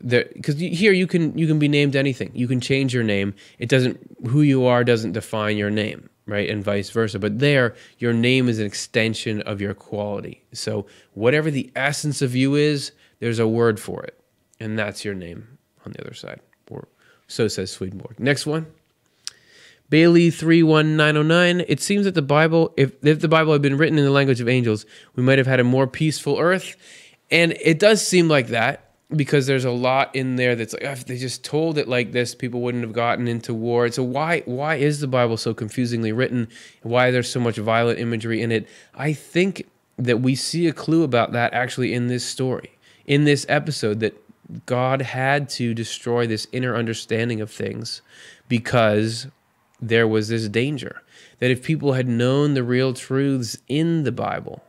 because here you can you can be named anything. You can change your name. It doesn't who you are doesn't define your name, right? And vice versa. But there, your name is an extension of your quality. So whatever the essence of you is, there's a word for it, and that's your name on the other side. Or so says Swedenborg. Next one. Bailey 31909, it seems that the Bible, if, if the Bible had been written in the language of angels, we might have had a more peaceful earth. And it does seem like that because there's a lot in there that's like, if they just told it like this, people wouldn't have gotten into war. So why why is the Bible so confusingly written? Why there's so much violent imagery in it? I think that we see a clue about that actually in this story, in this episode, that God had to destroy this inner understanding of things because there was this danger that if people had known the real truths in the Bible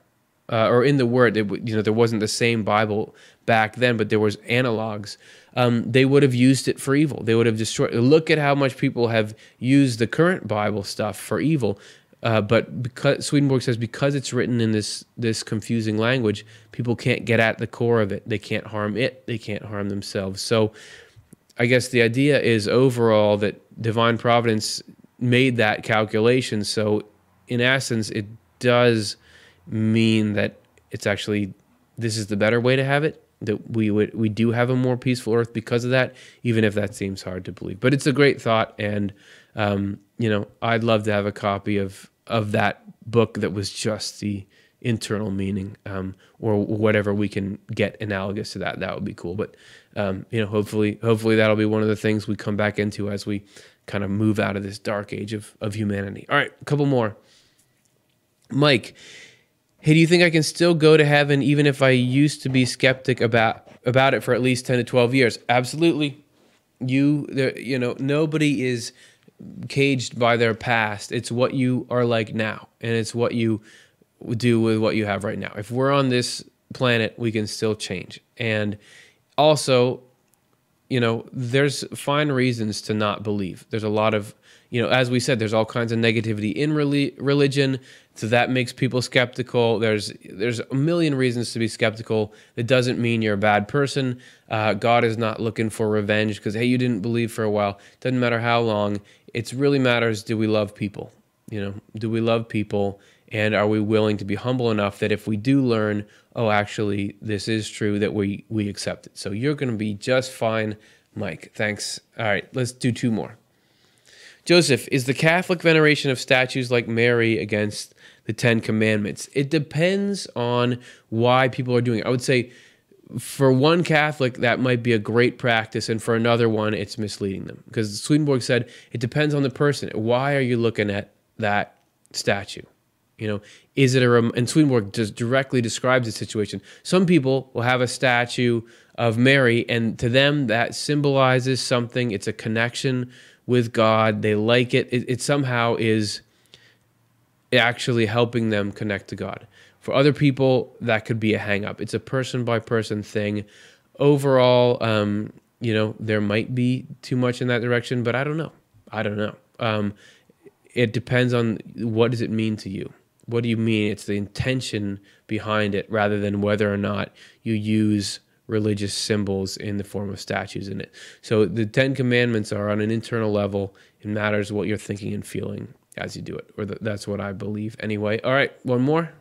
uh, or in the Word, it, you know, there wasn't the same Bible back then, but there was analogs. Um, they would have used it for evil. They would have destroyed. Look at how much people have used the current Bible stuff for evil. Uh, but because Swedenborg says because it's written in this this confusing language, people can't get at the core of it. They can't harm it. They can't harm themselves. So, I guess the idea is overall that divine providence made that calculation. So, in essence, it does mean that it's actually this is the better way to have it. That we would we do have a more peaceful earth because of that, even if that seems hard to believe. But it's a great thought, and um, you know, I'd love to have a copy of of that book that was just the internal meaning, um, or whatever we can get analogous to that. That would be cool. But um, you know, hopefully, hopefully that'll be one of the things we come back into as we kind of move out of this dark age of, of humanity. All right, a couple more. Mike, hey, do you think I can still go to heaven even if I used to be skeptic about about it for at least 10 to 12 years? Absolutely. You there you know, nobody is caged by their past. It's what you are like now and it's what you do with what you have right now. If we're on this planet, we can still change. And also you know, there's fine reasons to not believe. There's a lot of, you know, as we said, there's all kinds of negativity in religion, so that makes people skeptical. There's there's a million reasons to be skeptical. It doesn't mean you're a bad person. Uh, God is not looking for revenge because hey, you didn't believe for a while. Doesn't matter how long. It really matters. Do we love people? You know, do we love people? And are we willing to be humble enough that if we do learn oh, actually, this is true that we we accept it. So you're going to be just fine, Mike. Thanks. All right, let's do two more. Joseph, is the Catholic veneration of statues like Mary against the Ten Commandments? It depends on why people are doing it. I would say for one Catholic, that might be a great practice, and for another one, it's misleading them. Because Swedenborg said it depends on the person. Why are you looking at that statue? You know, is it a rem- and Swedenborg just directly describes the situation. Some people will have a statue of Mary, and to them that symbolizes something. It's a connection with God. They like it. It, it somehow is actually helping them connect to God. For other people, that could be a hangup. It's a person by person thing. Overall, um, you know, there might be too much in that direction, but I don't know. I don't know. Um, it depends on what does it mean to you what do you mean? It's the intention behind it rather than whether or not you use religious symbols in the form of statues in it. So the Ten Commandments are on an internal level. It matters what you're thinking and feeling as you do it, or that's what I believe anyway. All right, one more.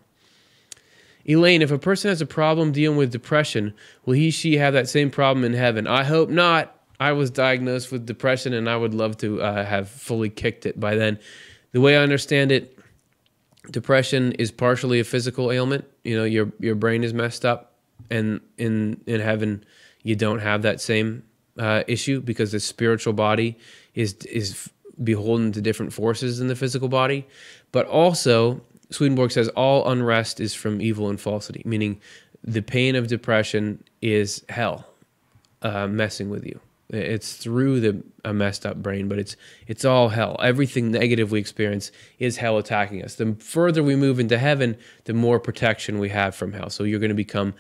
Elaine, if a person has a problem dealing with depression, will he, she have that same problem in heaven? I hope not. I was diagnosed with depression and I would love to uh, have fully kicked it by then. The way I understand it, depression is partially a physical ailment. You know, your your brain is messed up, and in in heaven, you don't have that same uh, issue because the spiritual body is is beholden to different forces in the physical body. But also, Swedenborg says all unrest is from evil and falsity, meaning the pain of depression is hell uh, messing with you. It's through the a messed up brain, but it's it's all hell. Everything negative we experience is hell attacking us. The further we move into heaven, the more protection we have from hell. So you're going to become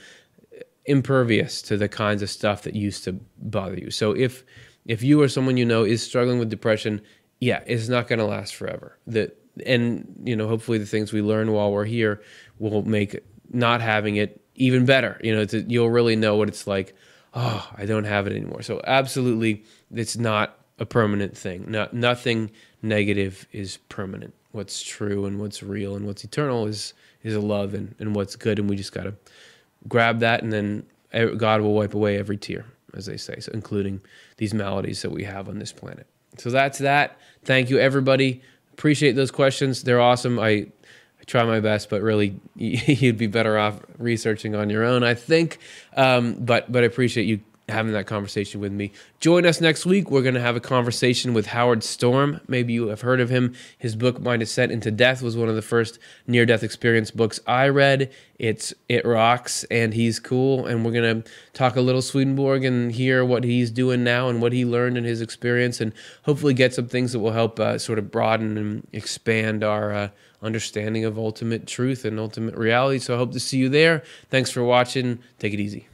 impervious to the kinds of stuff that used to bother you. So if if you or someone you know is struggling with depression, yeah, it's not going to last forever. That and you know hopefully the things we learn while we're here will make not having it even better. You know, you'll really know what it's like oh, I don't have it anymore. So absolutely, it's not a permanent thing. Not nothing negative is permanent. What's true and what's real and what's eternal is is a love and, and what's good, and we just gotta grab that, and then God will wipe away every tear, as they say, so including these maladies that we have on this planet. So that's that. Thank you, everybody. Appreciate those questions. They're awesome. I, I try my best, but really, you'd be better off researching on your own, I think. Um, but but I appreciate you having that conversation with me. Join us next week. We're going to have a conversation with Howard Storm. Maybe you have heard of him. His book My Descent into Death was one of the first near death experience books I read. It's it rocks and he's cool and we're going to talk a little Swedenborg and hear what he's doing now and what he learned in his experience and hopefully get some things that will help uh, sort of broaden and expand our uh, understanding of ultimate truth and ultimate reality. So I hope to see you there. Thanks for watching. Take it easy.